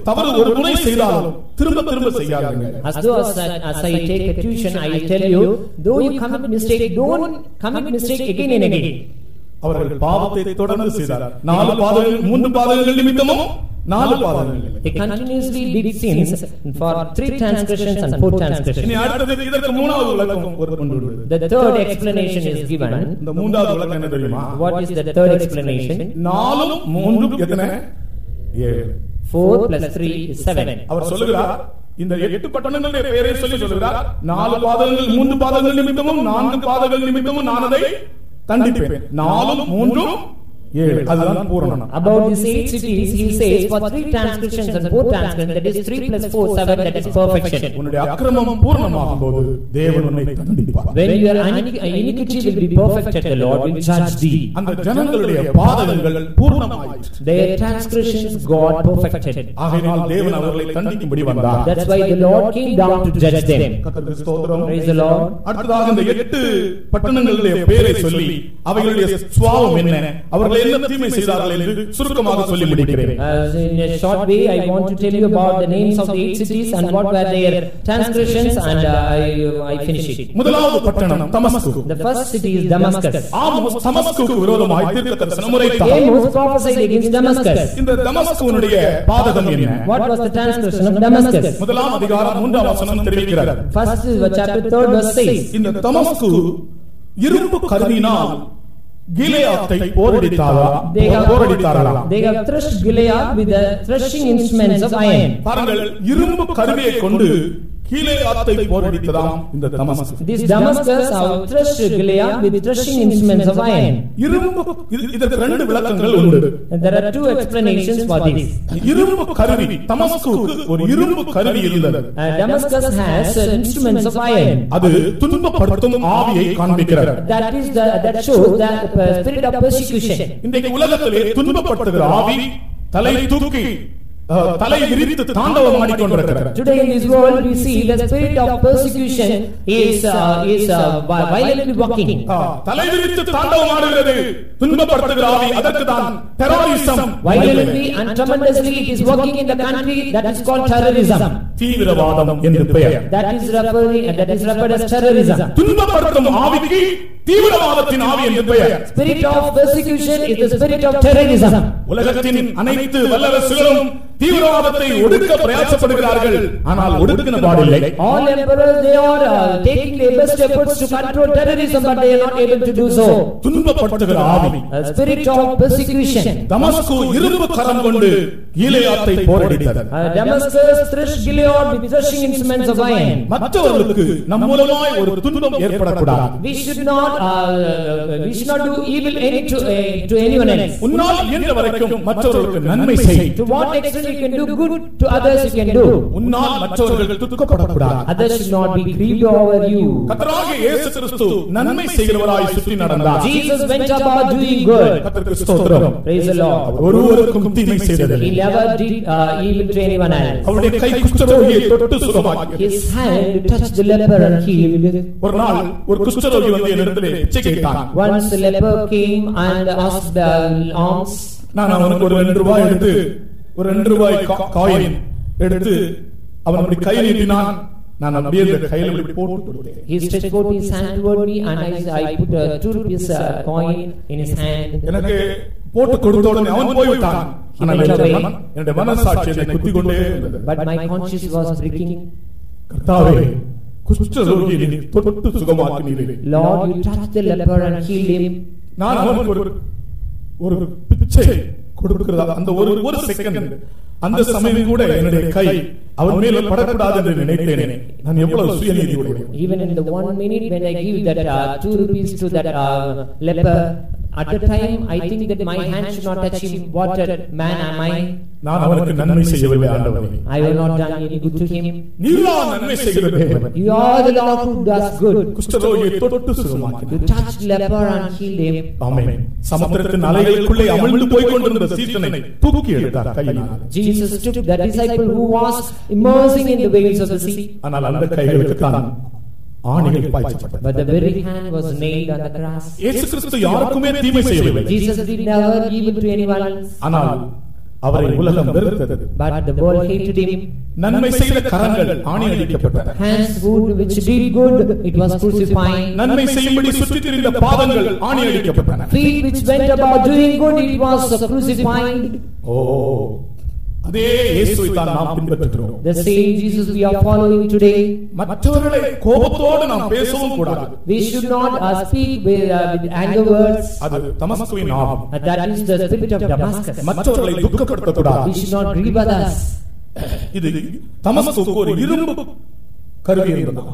தவறு ஒரு முறை செய்தாலும் திரும்ப திரும்ப செய்யாதிருங்கள் As though as I, as I take a tuition, I tell you, though you commit mistake, don't commit mistake again and again. அவர்கள் பாவத்தை தொடர்ந்து செய்தார் நாலு பாதங்கள் மூன்று பாதங்கள் நிமித்தமும் நாலு பாதங்கள் நிமித்தம். They continuously did sins for three transgressions and four transgressions. இனி அடுத்தது இதற்கு மூணாவது விளக்கம் ஒரு ஒன்று உள்ளது. The third explanation is given. இந்த மூன்றாவது விளக்கம் என்ன தெரியுமா What is the third explanation? நாலும் மூன்றும் எத்தனை ஏழு அவர் சொல்லுகிறார் இந்த எட்டு பட்டணங்களுடைய பெயரை சொல்லி சொல்லுகிறார். நாலு பாதங்கள் மூன்று பாதங்கள் நிமித்தமும் நான்கு பாதங்கள் நிமித்தமும் நான் அதை தண்டிப்பேன் நாலும் மூன்றும் About these eight cities, he says, for three transgressions and four transgressions, that is three plus four, seven, that is perfection. உன்னுடைய அக்கிரமம் பூரணமாகும் போது தேவன் உன்னை தண்டிப்பார் When your iniqu- iniquity will be perfected, the Lord will judge thee. அந்த ஜனங்களுடைய பாதகங்கள் பூர்ணமாயிற்று Their transgressions God perfected. ஆகையினால் தேவன் அவர்களை தண்டிக்கும்படி வந்தார் That's why the Lord came down to judge them. கர்த்தருக்கு ஸ்தோத்திரம் Praise the Lord. அடுத்ததாக இந்த எட்டு பட்டணங்களுடைய பெயரை சொல்லி அவைகளுடைய சுவாவம் என்ன அவர்கள் என்ன தீமை செய்தார்கள் என்று சுருக்கமாக சொல்லி முடிக்கிறேன் As in a short way, I want to tell you about the names of the eight cities and what were their transgressions and uh, I, I finish it. முதலாவது பட்டணம் தமஸ்கு The first city is Damascus. Amos தமஸ்குக்கு விரோதமாய் தீர்க்க தரிசனம் உரைத்தார் Amos prophesied against Damascus. இந்த தமஸ்குனுடைய பாதகம் என்ன What was the transgression of Damascus? முதலாம் அதிகாரம் மூன்றாம் வசனம் தெரிவிக்கிறது First uh, chapter third verse says, இந்த தமஸ்கு இரும்பு கருவினால் கிலேயாத்தை போரடித்தாரா they have, போரடித்தாரா they have threshed Gilead with the threshing instruments of iron. பாருங்கள் இரும்பு கருவியை கொண்டு கீலேயாத்தை போரடித்ததாம் இந்த தமஸ்கு This Damascus have threshed Gilead with threshing instruments of iron. இரும்பு இது- இதற்கு ரெண்டு விளக்கங்கள் உண்டு And there are two explanations for this. இரும்பு கருவி தமஸ்குக்கு ஒரு இரும்பு கருவி இருந்தது Uh, Damascus has uh, instruments of iron. அது துன்பப்படுத்தும் ஆவியை காண்பிக்கிறது That is the that shows the uh, spirit of persecution. இன்றைக்கு உலகத்திலே துன்பப்படுத்துகிற ஆவி தலை தூக்கி தலை விரித்து தாண்டவம் ஆடிக்கொண்டிருக்கிறது Today in this world we see the spirit of persecution is uh, is uh, vi- violently walking. தலை விரித்து தாண்டவம் ஆடுகிறது துன்பப்படுத்துகிற ஆவி அதற்கு தான் terrorism Violently and tremendously it is working in the country that is called terrorism. தீவிரவாதம் என்று பெயர் That is referring that is referred as terrorism. துன்பப்படுத்தும் ஆவிக்கு தீவிரவாதத்தின் ஆவி என்று பெயர் Spirit of persecution is the spirit of terrorism. உலகத்தின் அனைத்து வல்லரசுகளும் தீவிரவாதத்தை ஒடுக்க பிரயாசப்படுகிறார்கள் ஆனால் ஒடுக்கின பாடில்லை All emperors they are uh, taking their best efforts to control terrorism but they are not able to do so. துன்பப்படுத்துகிற ஆவி A spirit of persecution. தமஸ்கு இரும்பு கரம் கொண்டு கீலேயாத்தை போரடித்தது Uh, Damascus threshed Gilead with threshing instruments of iron. மற்றவர்களுக்கு நம் மூலமாய் ஒரு துன்பம் ஏற்படக்கூடாது We should not uh, we should not do evil any to uh, to anyone else. உன்னால் இயன்ற வரைக்கும் மற்றவர்களுக்கு நன்மை செய் To what extent you can do good to others you can do. உன்னால் மற்றவர்கள் துக்கப்படக்கூடாது Others should not be grieved over you. கர்த்தராகிய இயேசு கிறிஸ்து நன்மை செய்கிறவராய் சுற்றி நடந்தார் Jesus went about doing good. கர்த்தருக்கு ஸ்தோத்திரம் Praise the Lord. ஒருவருக்கும் தீமை He செய்ததில்லை never did uh, evil to anyone else. அவருடைய கை குஷ்டரோகியை தொட்டு சுகமாக்கியது His hand touched the leper and healed. ஒரு நாள் ஒரு குஷ்டரோகி வந்து என்னிடத்திலே பிச்சை கேட்டான் Once the leper came and asked the alms. நான் அவனுக்கு ஒரு ரெண்டு ரூபாய் எடுத்து ஒரு ரெண்டு ரூபாய் கா- காயின் எடுத்து அவன் அப்படி கை நீட்டினான் நான் அப்படியே இந்த கையில இப்படி போட்டு கொடுத்தேன் He stretched forth his hand toward me and I, I put a two rupees uh, coin in his hand. எனக்கு போட்டு கொடுத்த உடனே அவன் போய்விட்டான் ஆனால் என்னுடைய மன- என்னுடைய மனசாட்சி என்னை குத்திக் கொண்டே இருந்தது But my conscience was breaking. கர்த்தாவே குஷ்ட ரோகியை நீர் தொட்டு சுகமாக்கினீரே Lord, you touched the leper and healed him. நான் அவனுக்கு ஒரு ஒரு பிச்சை கொடுக்கிறதா அந்த ஒரு ஒரு செகண்ட் அந்த சமயம் கூட என்னுடைய கை அவன் மேல படக்கூடாது என்று நினைத்தேனே நான் எவ்வளவு சுயநீதி உடையவன் Even in the one minute when I give that uh, two rupees to that uh, leper, at the time I think that my hand should not touch him. What a man am I? நான் அவனுக்கு நன்மை செய்யவில்லை ஆண்டவனே I have not done any good to him. நீதான் நன்மை செய்கிற தேவன் You are the Lord who does good. குஷ்டரோகியை தொட்டு சுகமாக்கினார் You touched leper and healed him. ஆமென் சமுத்திரத்தின் அலைகளுக்குள்ளே அமிழ்ந்து போய் கொண்டிருந்த சீசனை தூக்கி எடுத்தார் கையினால் Jesus took the disciple who was immersing in the waves of the sea, ஆனால் அந்த கைகளுக்கு தான் ஆணிகள் பாய்ச்சப்பட்டது but the very hand was nailed on the cross. இயேசு கிறிஸ்து யாருக்குமே தீமை செய்யவில்லை Jesus did never evil to anyone ஆனால் அவரை உலகம் வெறுத்தது but the world hated him. நன்மை செய்த கரங்கள் ஆணி அடிக்கப்பட்டன Hands good which did good, it was crucifying. நன்மை செய்யும்படி சுற்றித் திரிந்த பாதங்கள் ஆணி அடிக்கப்பட்டன Feet which went about doing good, it was crucifying. ஓ அதே இயேசுவை தான் நாம் பின்பற்றுகிறோம் The same Jesus we are following today. மற்றவர்களை கோபத்தோடு நாம் பேசவும் கூடாது We should not uh, speak with, uh, with anger words. அது தமஸ்குவின் ஆகும் Uh, that is the spirit of Damascus. மற்றவர்களை துக்கப்படுத்தக்கூடாது We should not grieve others. இது தமஸ்குக்கு ஒரு இரும்பு கருவி இருந்தது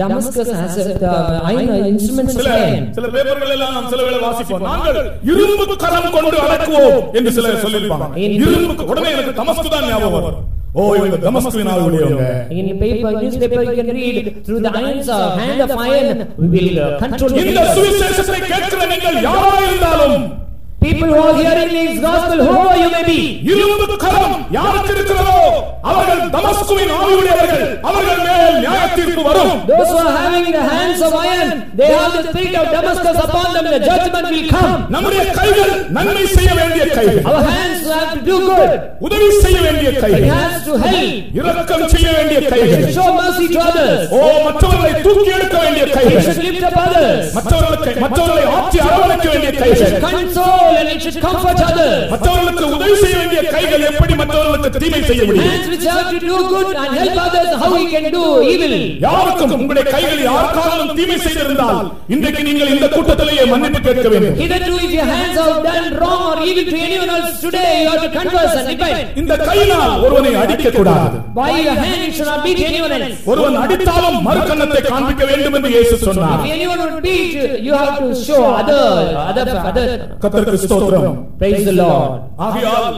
uh, iron instruments சில hand. சில பேப்பர்கள் எல்லாம் நாம் சில வேளை வாசிப்போம். நாங்கள் இரும்பு கரம் கொண்டு அடக்குவோம் என்று சிலர் சொல்லியிருப்பாங்க. இரும்பு உடனே எனக்கு தமஸ்கு தான் ஞாபகம் வரும். ஓ இவங்க தமஸ்குவின் ஆளுடையவங்க In paper, newspaper, you can read. Through the irons of hand of iron, we will control இந்த the சுவிசேஷத்தை கேட்கிற நீங்கள் யாராக இருந்தாலும் people who are hearing this gospel, whoever you may be. இரும்பு கரம் யாருக்கு இருக்கிறதோ அவர்கள் தமஸ்குவின் ஆவியுடையவர்கள் அவர்கள் மேல் நியாய தீர்ப்பு வரும் Those who are having the hands of iron, they have the spirit of Damascus upon them, the judgment will come. நம்முடைய கைகள் நன்மை செய்ய வேண்டிய கைகள் Our hands have to do good, உதவி செய்ய வேண்டிய it கைகள் has to help, இரக்கம் செய்ய வேண்டிய it கைகள் should show mercy to others, ஓ மற்றவர்களை தூக்கி எடுக்க வேண்டிய it கைகள் should lift up others, மற்றவர்களுக்கு மற்றவர்களை ஆட்சி அரவணைக்க வேண்டிய it கைகள் should console and it should comfort others. மற்றவர்களுக்கு உதவி செய்ய வேண்டிய கைகள் எப்படி மற்றவர்களுக்கு தீமை செய்ய முடியும் Hands which have to do good and help others, how we can do evil. யாருக்கும் உங்களுடைய கைகள் யாருக்காலும் தீமை செய்திருந்தால் இன்றைக்கு நீங்கள் இந்த கூட்டத்திலேயே மன்னிப்பு கேட்க வேண்டும் Hitherto, if your hands have done wrong or evil to anyone else today, you have to converse and repent. இந்த கையினால் ஒருவனை அடிக்க கூடாது By your hand, it should not beat anyone else. ஒருவன் அடித்தாலும் மறுக்கண்ணத்தை காண்பிக்க வேண்டும் என்று இயேசு சொன்னார் If anyone would beat, you have to show other, other, other. கர்த்தருக்கு ஸ்தோத்திரம் Praise the Lord. ஆகையால்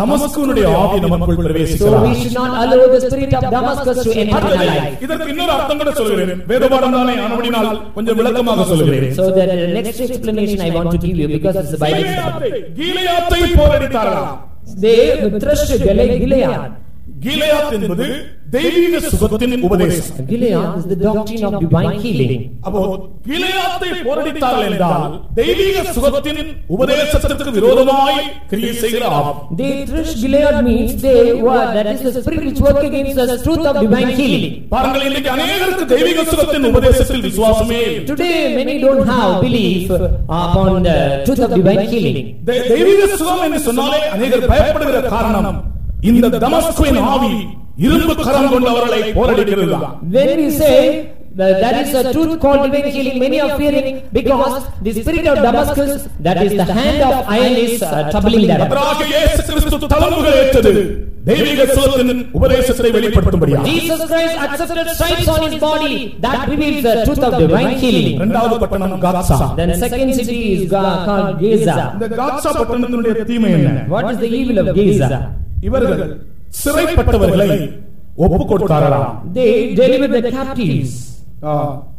தமஸ்குனுடைய ஆவி நமக்குள் So பிரவேசிக்கிறார் we should not allow the spirit of Damascus to enter in our life. இதற்கு இன்னொரு அர்த்தம் கூட சொல்கிறேன் வேதபாடம் தானே ஆனபடினால் கொஞ்சம் விளக்கமாக சொல்கிறேன் So the next explanation I want to give you because it's the Bible. கீலேயாத்தை கீலேயாத்தை போரடித்தார்களாம் They thrust Gile- Gilead. கீலேயாத் என்பது தெய்வீக சுகத்தின் உபதேசம் Gilead is the doctrine of divine healing. அப்போ கீலேயாத்தை போரடித்தார்கள் என்றால் தெய்வீக சுகத்தின் உபதேசத்திற்கு விரோதமாய் கிரியை செய்கிற ஆவி They thresh Gilead means they were, that is the spirit which work against the truth of divine healing. பாருங்கள் இன்னைக்கு அநேகருக்கு தெய்வீக சுகத்தின் உபதேசத்தில் விசுவாசமே இல்லை. Today many don't have belief upon the truth of divine healing. தெ- தெய்வீக சுகம் என்று சொன்னாலே அநேகர் பயப்படுகிற காரணம் இந்த தமஸ்குவின் ஆவி இரும்பு கரம் கொண்டு அவர்களை போரடிக்கிறது When we say that there is a truth called divine healing, many are fearing because the spirit of Damascus, that is the hand of iron is uh, troubling them. தெய்வீக உபதேசத்தை வெளிப்படுத்தும்படியா Jesus Christ accepted stripes on his body that reveals the truth of divine healing. இரண்டாவது பட்டணம் காத்சா Then second city is called Gaza. இந்த காத்சா பட்டணத்தினுடைய தீமை என்ன What is the evil of Gaza? இவர்கள் சிறைப்பட்டவர்களை ஒப்பு கொடுத்தார்களாம் They delivered the captives.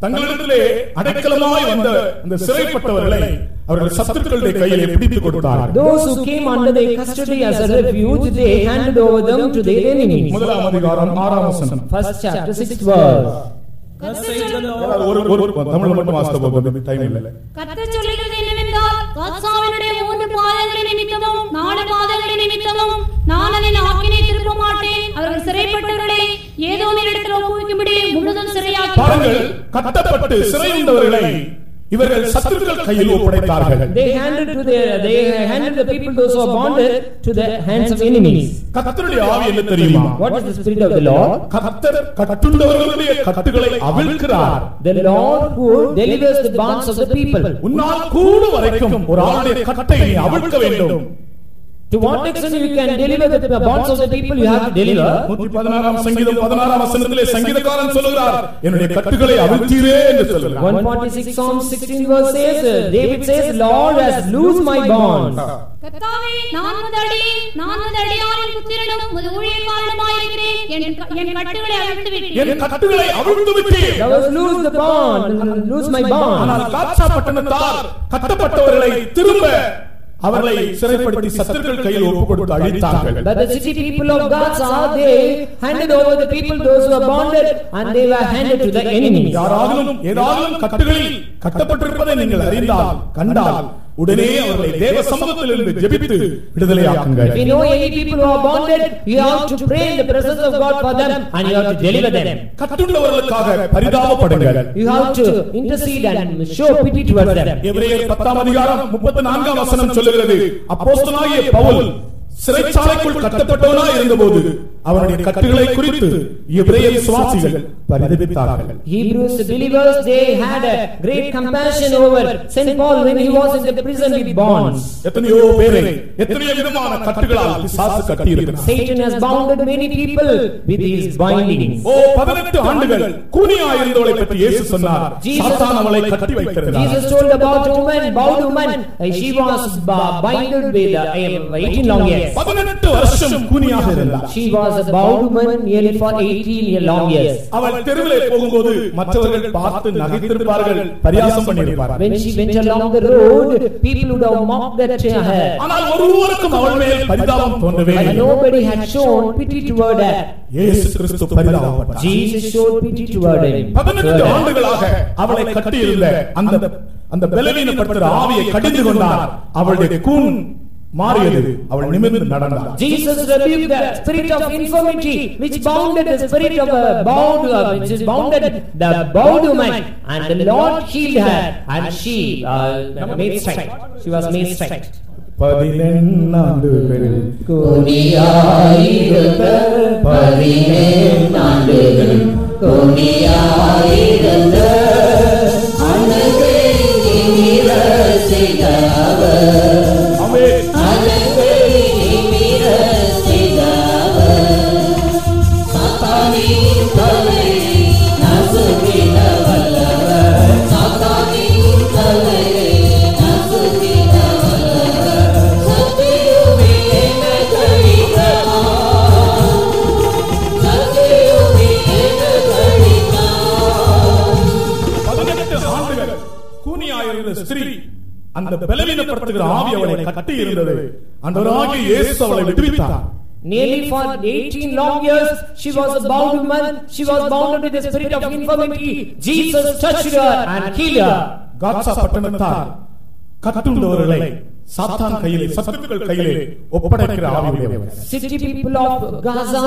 தங்களிடத்திலே அடைக்கலமாய் வந்த அந்த சிறைப்பட்டவர்களை அவர்கள் சத்துருக்களுடைய கையிலே பிடித்துக் கொடுத்தார்கள் Those who came under their custody as a refuge, they handed over them to their enemies. முதலாம் அதிகாரம் ஆறாம் வசனம் First chapter, sixth verse. ஒரு ஒரு தமிழ் மட்டும் வாசித்த போகிறது டைம் இல்லை கர்த்தர் சொல்லுகிறது என்னவென்றால் காத்சாவினுடைய மூன்று பாதங்களின் நிமித்தமும் நாலு பாதங்களின் நிமித்தமும் நான் அதன் ஆக்கினை திருப்ப மாட்டேன். அவர்கள் சிறைப்பட்டவர்களை ஏதோ ஒரு இடத்தில் ஒப்புவிக்கும்படி முழுதும் சிறையாக பாருங்கள் கட்டப்பட்டு சிறையுண்டவர்களை. இவர்கள் சத்துருக்கள் கையில் ஒப்படைத்தார்கள் They handed to the they handed the people those who are bonded to the hands of enemies. கர்த்தருடைய ஆவி என்ன தெரியுமா What is the spirit of the Lord? கர்த்தர் கட்டுண்டவர்களுடைய கட்டுகளை அவிழ்க்கிறார் The Lord who delivers the bonds of the people. உன்னால் கூடு வரைக்கும் ஒரு ஆளுடைய கட்டை நீ அவிழ்க்க வேண்டும் To what extent you can deliver the bonds of the people, you have to deliver. நூற்றி பதினாறாம் சங்கீதம் பதினாறாம் வசனத்திலே சங்கீதக்காரன் சொல்லுகிறார் என்னுடைய கட்டுகளை அவிழ்த்தீரே என்று சொல்லுகிறார் 146 Psalm 16 verse says, David says, Lord has loosed my bonds. கர்த்தாவே நான் உமது அடியேன் நான் உமது அடியாரின் புத்திரனும் உமது ஊழியக்காரனுமாயிருக்கிறேன் என் க- என் கட்டுகளை அவிழ்த்து விட்டேன் என் கட்டுகளை அவிழ்த்து விட்டீர் Thou hast loosed the bond, loose my ஆனால் bond. காட்சா பட்டணத்தார் கட்டப்பட்டவர்களை திரும்ப அவர்களை சிறைப்படுத்தி சத்துருக்கள் கையில் ஒப்புக் கொடுத்து அழித்தார்கள் But the city people of Gaza, they handed over the people, those who are bonded, and they were handed to the enemies. யாராலும் ஏதாலும் கட்டுகளில் கட்டப்பட்டிருப்பதை நீங்கள் அறிந்தால் கண்டால் உடனே அவர்களை தேவ சமூகத்திலிருந்து ஜெபித்து விடுதலையாக்குங்கள் If you know any people who are bonded, you have to pray in the presence of God for them, and you have to deliver them. கட்டுள்ளவர்களுக்காக பரிதாபப்படுங்கள் You have to intercede and show pity towards them. எபிரேயர் பத்தாம் அதிகாரம் முப்பத்தி நான்காம் வசனம் சொல்லுகிறது அப்போஸ்தலனாகிய பவுல் சிறைச்சாலைக்குள் கட்டப்பட்டவனாய் இருந்தபோது அவனுடைய கட்டுகளை குறித்து எபிரேய விசுவாசிகள் பரிதபித்தார்கள் Hebrews believers, they had a great compassion over Saint Paul when he was in the prison with bonds. எத்தனையோ பேரை எத்தனையோ விதமான கட்டுகளால் பிசாசு கட்டியிருக்கிறார் Satan has bounded many people with these bindings. ஓ பதினெட்டு ஆண்டுகள் கூனியா இருந்தவளை பற்றி இயேசு சொன்னார் சாத்தான் அவளை கட்டி வைத்திருந்தார் Jesus told about a woman, bowed woman, uh, she was binded with uh, 18 long years. பதினெட்டு வருஷம் கூனியாக இருந்தார் She was a bowed woman nearly for 18 year long years. அவள் தெருவிலே போகும்போது மற்றவர்கள் பார்த்து நகைத்திருப்பார்கள் பரியாசம் பண்ணியிருப்பார்கள் When she went along the road, people would have mocked at her. ஆனால் ஒருவருக்கும் அவள் மேல் பரிதாபம் தோன்றவே But இல்லை. nobody had shown pity toward her. இயேசு கிறிஸ்து பரிதாபப்பட்டார் Jesus showed pity toward him. பதினெட்டு ஆண்டுகளாக அவளை கட்டியிருந்த அந்த அந்த பலவீனப்படுத்துற ஆவியை கடிந்து கொண்டார் அவளுடைய கூன் மாறியது அவள் நிமிர்ந்து நடந்தார் Jesus rebuked the spirit of infirmity which bounded the spirit of a bowed, uh, which is bounded the bowed woman, and the Lord healed her, and she uh, made straight. She was made straight. பதினெண்ணாண்டுகள் கொடியாயிருந்த பதினேழாண்டுகள் கொடியாயிருந்த அழகை நிமிர செய்தவர் அந்த பலவீனப்படுத்துகிற ஆவி அவளை கட்டி இருந்தது அன்றவராகிய இயேசு அவளை விடுவித்தார் Nearly for 18 long years, she was a bound woman. She was bound with the spirit of infirmity. Jesus touched her and healed her. காட்சா பட்டணத்தார் கட்டுண்டவர்களை சாத்தான் கையிலே சத்துருக்கள் கையிலே ஒப்படைக்கிற ஆவி உடையவர் City people of Gaza,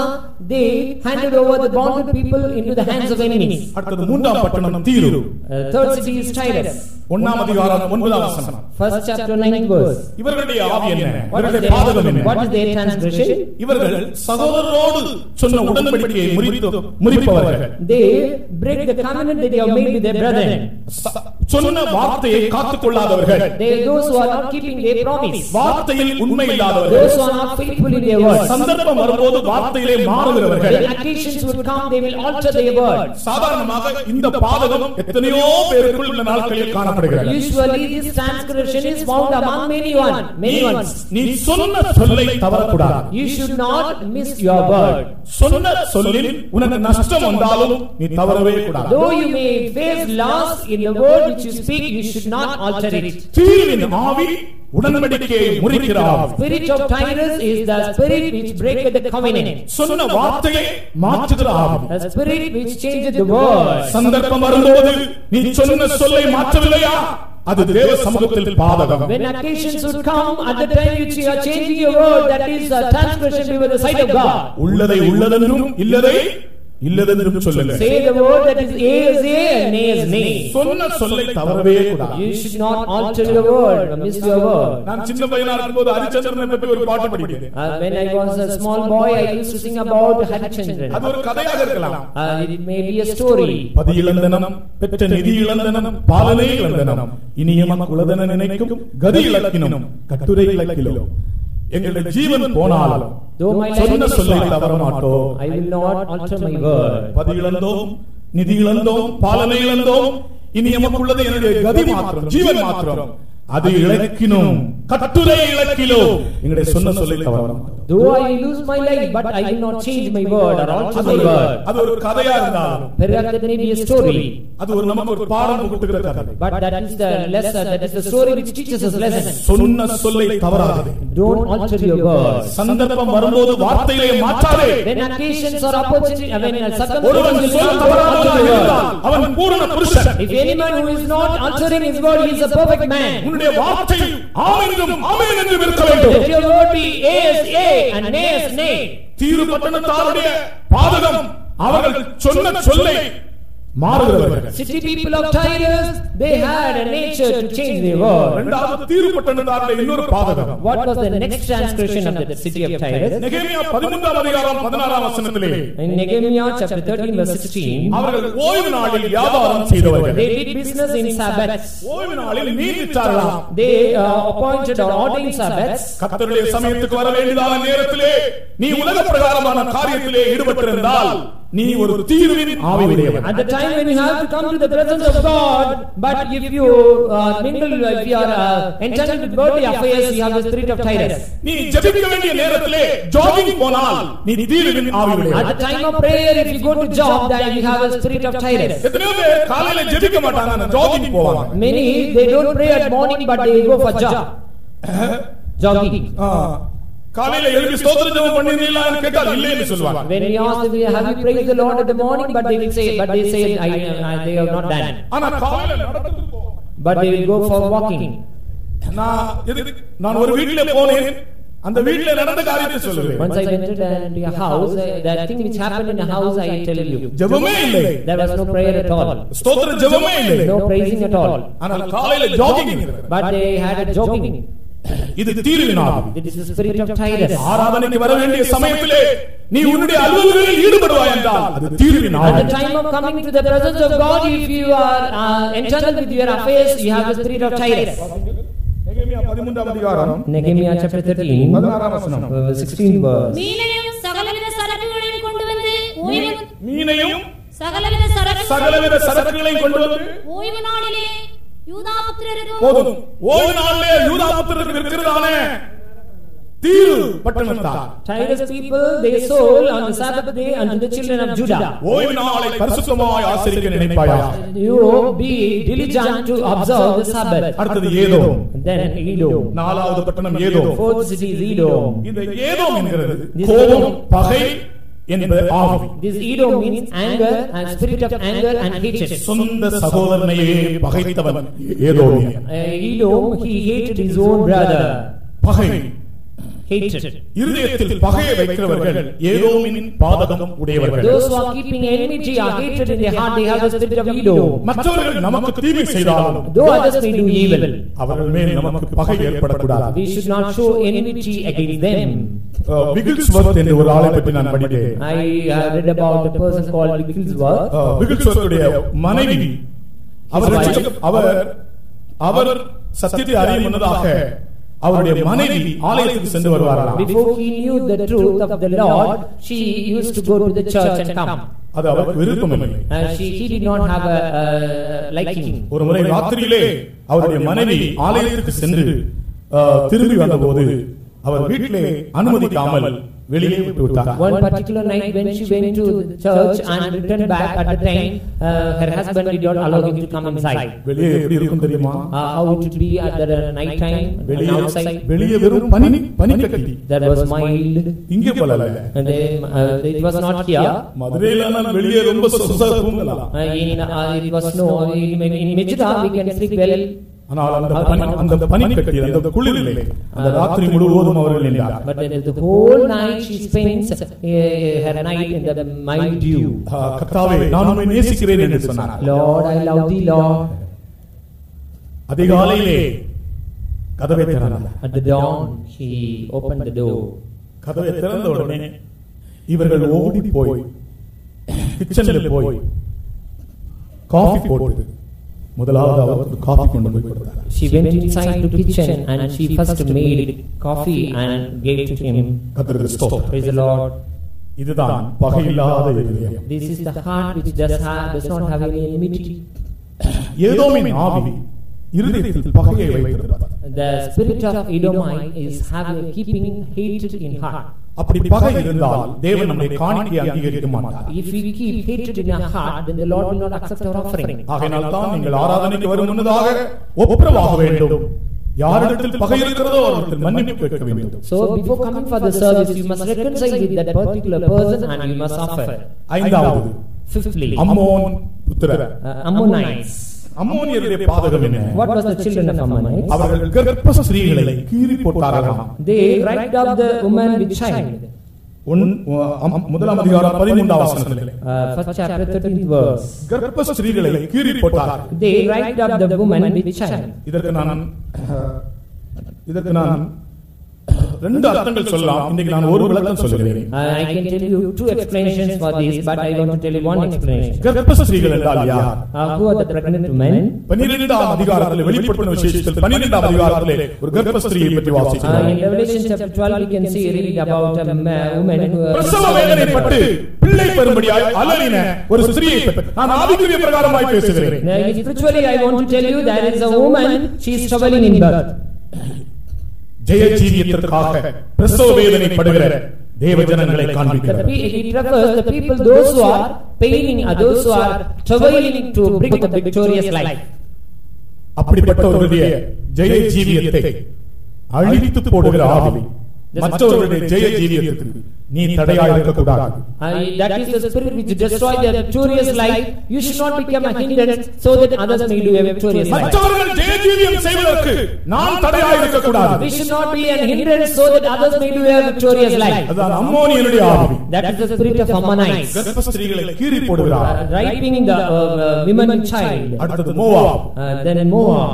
they handed over the bonded people into the hands of enemies. அடுத்தது மூன்றாம் பட்டணம் தீரு Uh, third city is Titus. ஒன்னாம் அதிகாரம் ஒன்பதாம் வசனம் First chapter 9 verse. இவர்களுடைய ஆவி என்ன What is இவர்களுடைய பாதகம் their, என்ன what is their transgression? இவர்கள் சகோதரரோடு சொன்ன உடன்படிக்கையை முறித்து முறிப்பவர்கள் They break the covenant that they have made with their brethren. ச- சொன்ன வார்த்தையை காத்துக் கொள்ளாதவர்கள் They those who are not keeping their promise. வார்த்தையில் உண்மை Those இல்லாதவர்கள் who are not faithful in their word. சந்தர்ப்பம் வரும்போது வார்த்தையிலே மாறுகிறவர்கள் When occasions will come, they will alter their word. சாதாரணமாக இந்த பாதகம் எத்தனையோ பேருக்குள் இந்த நாட்களில் காணப்படுகிறது Usually this transgression is found among many one, many ones. நீ சொன்ன சொல்லை தவறக்கூடாது You should not miss your word. சொன்ன சொல்லில் உனக்கு நஷ்டம் வந்தாலும் நீ தவறவே கூடாது Though you may face loss in the word which you speak, you should not alter it. தீவின் ஆவி உடன்படிக்கையை முறிக்கிற ஆவி Spirit of Tyrus is the spirit which breaketh the covenant. சொன்ன வார்த்தையை மாற்றுகிற ஆவி The spirit which changeth the word. சந்தர்ப்பம் வரும்போது நீ சொன்ன சொல்லை மாற்றவில்லையா அது தேவ சமூகத்தில் பாதகம் When occasions would come, at the time which you are changing your word, that is a transgression before the sight of God. உள்ளதை உள்ளதென்றும் இல்லதை இல்லதென்றும் சொல்லுங்க Say the word that is A is A and Nay is Nay. சொன்ன சொல்லை தவறவே கூடாது You should not alter your word or miss your word. நான் சின்ன பையனா இருக்கும்போது ஹரிச்சந்திரனை பற்றி ஒரு பாட்டு படிக்கிறேன் Uh, when I was a small boy, I used to sing about Harichandran. அது ஒரு கதையாக இருக்கலாம் Uh, it may be a story. பதி இழந்தனம் பெற்ற நிதி இழந்தனம் பாலனை இழந்தனம் இனியம குலதன நினைக்கும் கதி இலக்கினும் கட்டுரை இலக்கிலோ எங்களுடைய ஜீவன் போனாலும் சொன்ன சொல்லை தவற மாட்டோம் I will not alter my word. பதி இழந்தோம் நிதி இழந்தோம் பாலனை இழந்தோம் இனி எமக்குள்ளது என்னுடைய கதி மாத்திரம் ஜீவன் மாத்திரம். அது இலக்கினும் கட்டுரை இலக்கிலோ எங்களுடைய சொன்ன சொல்லை தவற மாட்டோம் Though I lose my life, but I will not change my word or alter அது my ஒரு- word. அது ஒரு கதையா இருந்தாலும் Perhaps that may be a story, அது ஒரு நமக்கு ஒரு பாடம் புகுத்துகிற கதை but that is the lesson, that is the story which teaches us lesson. சொன்ன சொல்லை தவறாதே Don't alter your words. சந்தர்ப்பம் வரும்போது வார்த்தைகளை மாற்றாதே When occasions or opportunity, uh, when uh, ஒருவன் circumstances will சொல் come, don't alter தவறாதவனாக your இருந்தால் word. அவன் பூரண புருஷன் If anyone who is not altering his word, he is a perfect man. உன்னுடைய வார்த்தை ஆம் என்றும் ஆமென் என்றும் இருக்க வேண்டும் Let your word be A is A and Nay. தீரு பட்டணத்தாருடைய பாதகம் அவர்கள் சொன்ன சொல்லை மாறுகிறவர்கள் City people of Tyrus, they had a nature to change their word. இரண்டாவது தீரு பட்டணத்தாருடைய இன்னொரு பாதகம் What was the next transgression of the city of Tyrus? நெகேமியா பதிமூன்றாம் அதிகாரம் பதினாறாம் வசனத்திலே In Nehemiah chapter 13 verse 16, அவர்கள் ஓய்வு நாளில் வியாபாரம் செய்தவர்கள் they did business in Sabbaths. ஓய்வு நாளில் நீதிச்சாரலாம் They uh, appointed or ordained Sabbaths. கர்த்தருடைய சமயத்துக்கு வர வேண்டியதான நேரத்திலே நீ உலக பிரகாரமான காரியத்திலே ஈடுபட்டிருந்தால் நீ ஒரு தீர்வின் ஆவியுடையவன் At the time when you have to come to the presence of God, but if you uh, mingle, if you are uh, entangled with worldly affairs, you have the spirit of Tyrus. நீ ஜெபிக்க வேண்டிய நேரத்திலே jogging போனால் நீ தீர்வின் At ஆவியுடையவன் the time of prayer, if you go to job, then you have a spirit of Tyrus. எத்தனையோ பேர் காலையில ஜெபிக்க மாட்டாங்க ஜாகிங் போவாங்க Many, they don't pray at morning, but they go for job. Jogging. ஆ, காலையில எழுப்பி ஸ்தோத்திர ஜெபம் பண்ணிருந்தீங்களான்னு கேட்டால் இல்லைன்னு சொல்லுவாங்க When we ask them, have you praised the Lord in the morning? But they will say, but they say, I, I, they have not done. ஆனா காலையில நடந்துட்டு போவாங்க. But they will go for walking. நான் எதுக்கு நான் ஒரு வீட்டிலே போனேன் அந்த வீட்டிலே நடந்த காரியத்தை சொல்லுவேன் Once I went into a house, uh, that thing which happened in a house, I tell you. ஜெபமே இல்லை There was no prayer at all. ஸ்தோத்திர ஜெபமே இல்லை No praising at all. ஆனால் காலையில jogging But they had a jogging. இது தீர்வின் ஆவி It is the spirit of Tyrus. ஆராதனைக்கு வர வேண்டிய சமயத்திலே நீ உன்னுடைய அலுவல்களில் ஈடுபடுவாய் என்றால் அது தீர்வின் At ஆவி the time of coming to the presence of God, if you are uh, entangled with your affairs, you have the spirit of Tyrus. நெகேமியா பதிமூன்றாம் அதிகாரம் Nehemiah chapter 13, பதினாறாம் வசனம் 16 verse. மீனையும் சகலவித சரக்குகளையும் கொண்டு வந்து ஓய்வு மீனையும் சகலவித சரக்கு சகலவித சரக்குகளையும் கொண்டு வந்து ஓய்வு நாளிலே போதும் ஓய்வு நாளிலே யூதாபுத்திரருக்கு இருக்கிறதானே தீரு பட்டணத்தார் Tyrus people, they sold on the Sabbath day unto the children of Judah. ஓய்வு நாளை பரிசுத்தமாய் ஆசரிக்க நினைப்பாயா You be diligent to observe the Sabbath. அடுத்தது ஏதோ Then Edom. நாலாவது பட்டணம் ஏதோ Fourth city is Edom. இந்த ஏதோ என்கிறது கோபம் பகை என்பது ஆவி This Edom means anger and spirit of anger and hatred. சொந்த சகோதரனையே பகைத்தவன் ஏதோமியன் Uh, Edom, he hated his own brother. பகை Hatred. இருதயத்தில் பகையை வைக்கிறவர்கள் ஏதோமின் பாதகம் உடையவர்கள் Those who are keeping enmity or hatred in their heart, they have the spirit of Edom. மற்றவர்கள் நமக்கு தீமை செய்தாலும் Though others may do evil, அவர்கள் மேல் நமக்கு பகை ஏற்படக்கூடாது we should not show enmity against them. அஹ், விகில்ஸ்வர்த் என்று ஒரு ஆளை பற்றி நான் படித்தேன் I read about a person called Wigglesworth. அஹ், விகில்ஸ்வர்த்துடைய மனைவி அவர் ரட்சிக்க- அவர் அவர் சத்தியத்தை அறியும் முன்னதாக அவருடைய மனைவி ஆலயத்துக்கு சென்று வருவார்களாம் Before he knew the truth of the Lord, she used to go to the church and come. அது அவருக்கு விருப்பமில்லை she, he did not have a uh, liking. ஒரு முறை ராத்திரியிலே அவருடைய மனைவி ஆலயத்துக்கு சென்று அஹ், திரும்பி வந்தபோது அவர் வீட்டிலே அனுமதிக்காமல் வெளியே விட்டு விட்டார் One particular night when she went to the church and returned back at the time, uh, her husband did not allow him to come inside. வெளியே எப்படி இருக்கும் தெரியுமா Uh, how it would be at the night time வெளியே outside. வெளியே வெறும் பனி பனிக்கட்டி There was mild. இங்கே போல And then, uh, it was not here. மதுரையில வெளியே ரொம்ப சொகுசா தூங்கலாம் Uh, in, uh, it was no, in, in Mejura we can sleep well. ஆனால் அந்த பனி அந்த பனிக்கட்டி அந்த குளிரிலே அந்த ராத்திரி முழுவதும் அவர்கள் நின்றார் But the whole night she spends uh, her night in the mild dew. கர்த்தாவே நான் உம்மை நேசிக்கிறேன் என்று சொன்னார் Lord, I love thee, Lord. அதிகாலையிலே கதவை திறந்தார் At the dawn, he opened the door. கதவை திறந்த உடனே இவர்கள் ஓடி போய் கிச்சனில் போய் காஃபி போட்டு முதலாவது அவருக்கு காஃபி கொண்டு போய் கொடுத்தார் She went inside to kitchen and she first made coffee and gave to him. கர்த்தருக்கு ஸ்தோத்திரம் Praise the Lord. இதுதான் பகையில்லாத இதயம் This is the heart which does, have, does not have any enmity. ஏதோமின் ஆவி இருதயத்தில் பகையை வைத்திருப்பார் The spirit of Edomite is having keeping hatred in heart. அப்படி பகை இருந்தால் தேவன் நம்முடைய காணிக்கையை அங்கீகரிக்க மாட்டார் If we keep hatred in our heart, then the Lord will not accept our offering. ஆகையினால் தான் நீங்கள் ஆராதனைக்கு வரும் முன்னதாக ஒப்புரவாக வேண்டும் யாரிடத்தில் பகை இருக்கிறதோ அவரிடத்தில் மன்னிப்பு கேட்க வேண்டும் So before coming for the service, you must reconcile with that particular person and you must offer. ஐந்தாவது Fifthly, அம்மோன் புத்திரர் uh, Ammonites. அம்மோனியருடைய பாதகம் என்ன What was the children of Ammonites? அவர்கள் கர்ப்ப ஸ்திரீகளை கீறி போட்டார்களாம் up the woman with child. One அம்- முதலாம் அதிகாரம் பதிமூன்றாம் வசனத்திலே Uh, first chapter, 13th verse. கர்ப்ப ஸ்திரீகளை கீறி போட்டார்கள் They racked up the woman with child. இதற்கு நான் இதற்கு நான் ரெண்டு அர்த்தங்கள் சொல்லலாம் இன்னைக்கு நான் ஒரு விளக்கம் சொல்லுகிறேன் Uh, I can tell you two explanations for this, but I want to tell you one explanation. கர்ப்ப ஸ்திரீகள் என்றால் யார் Uh, who are the pregnant women? பனிரெண்டாம் அதிகாரத்தில் வெளிப்படுத்தின விசேஷத்தில் பனிரெண்டாம் அதிகாரத்திலே ஒரு கர்ப்ப ஸ்திரீயை பற்றி Uh, வாசிக்கிறோம் in Revelation chapter 12, we can see read about a ma- woman who பிரசவ வேதனைப்பட்டு பிள்ளை பெறும்படியாய் அலறின ஒரு ஸ்திரீயை பற்றி நான் ஆவிக்குரிய பிரகாரமாய் பேசுகிறேன் Now, spiritually, I want to tell you there is a woman, she is struggling in birth. ஜெய ஜீவியத்திற்காக பிரசவ வேதனைப்படுகிற தேவ ஜனங்களை The காண்பிக்கிறது pe- It refers the people, those who are paining, or those who are travailing to bring the victorious life. அப்படிப்பட்டவர்களுடைய ஜெய ஜீவியத்தை அழித்து போடுகிற ஆவி மற்றவர்களுடைய ஜெய ஜீவியத்திற்கு நீ தடையா இருக்கக்கூடாது Uh, that is the spirit which destroy their victorious life. You should not become a hindrance so that others may do a victorious life. மற்றவர்கள் ஜெய ஜீவியம் செய்வதற்கு நான் தடையா இருக்கக்கூடாது We should not be an hindrance so that others may do a victorious life. அதான் அம்மோனியனுடைய ஆவி That is the spirit of Ammonites. கர்ப்ப ஸ்திரீகளை கீறி போடுகிறார் Uh, Raping the uh, uh, women and child. அடுத்தது Moab Uh, then Moab.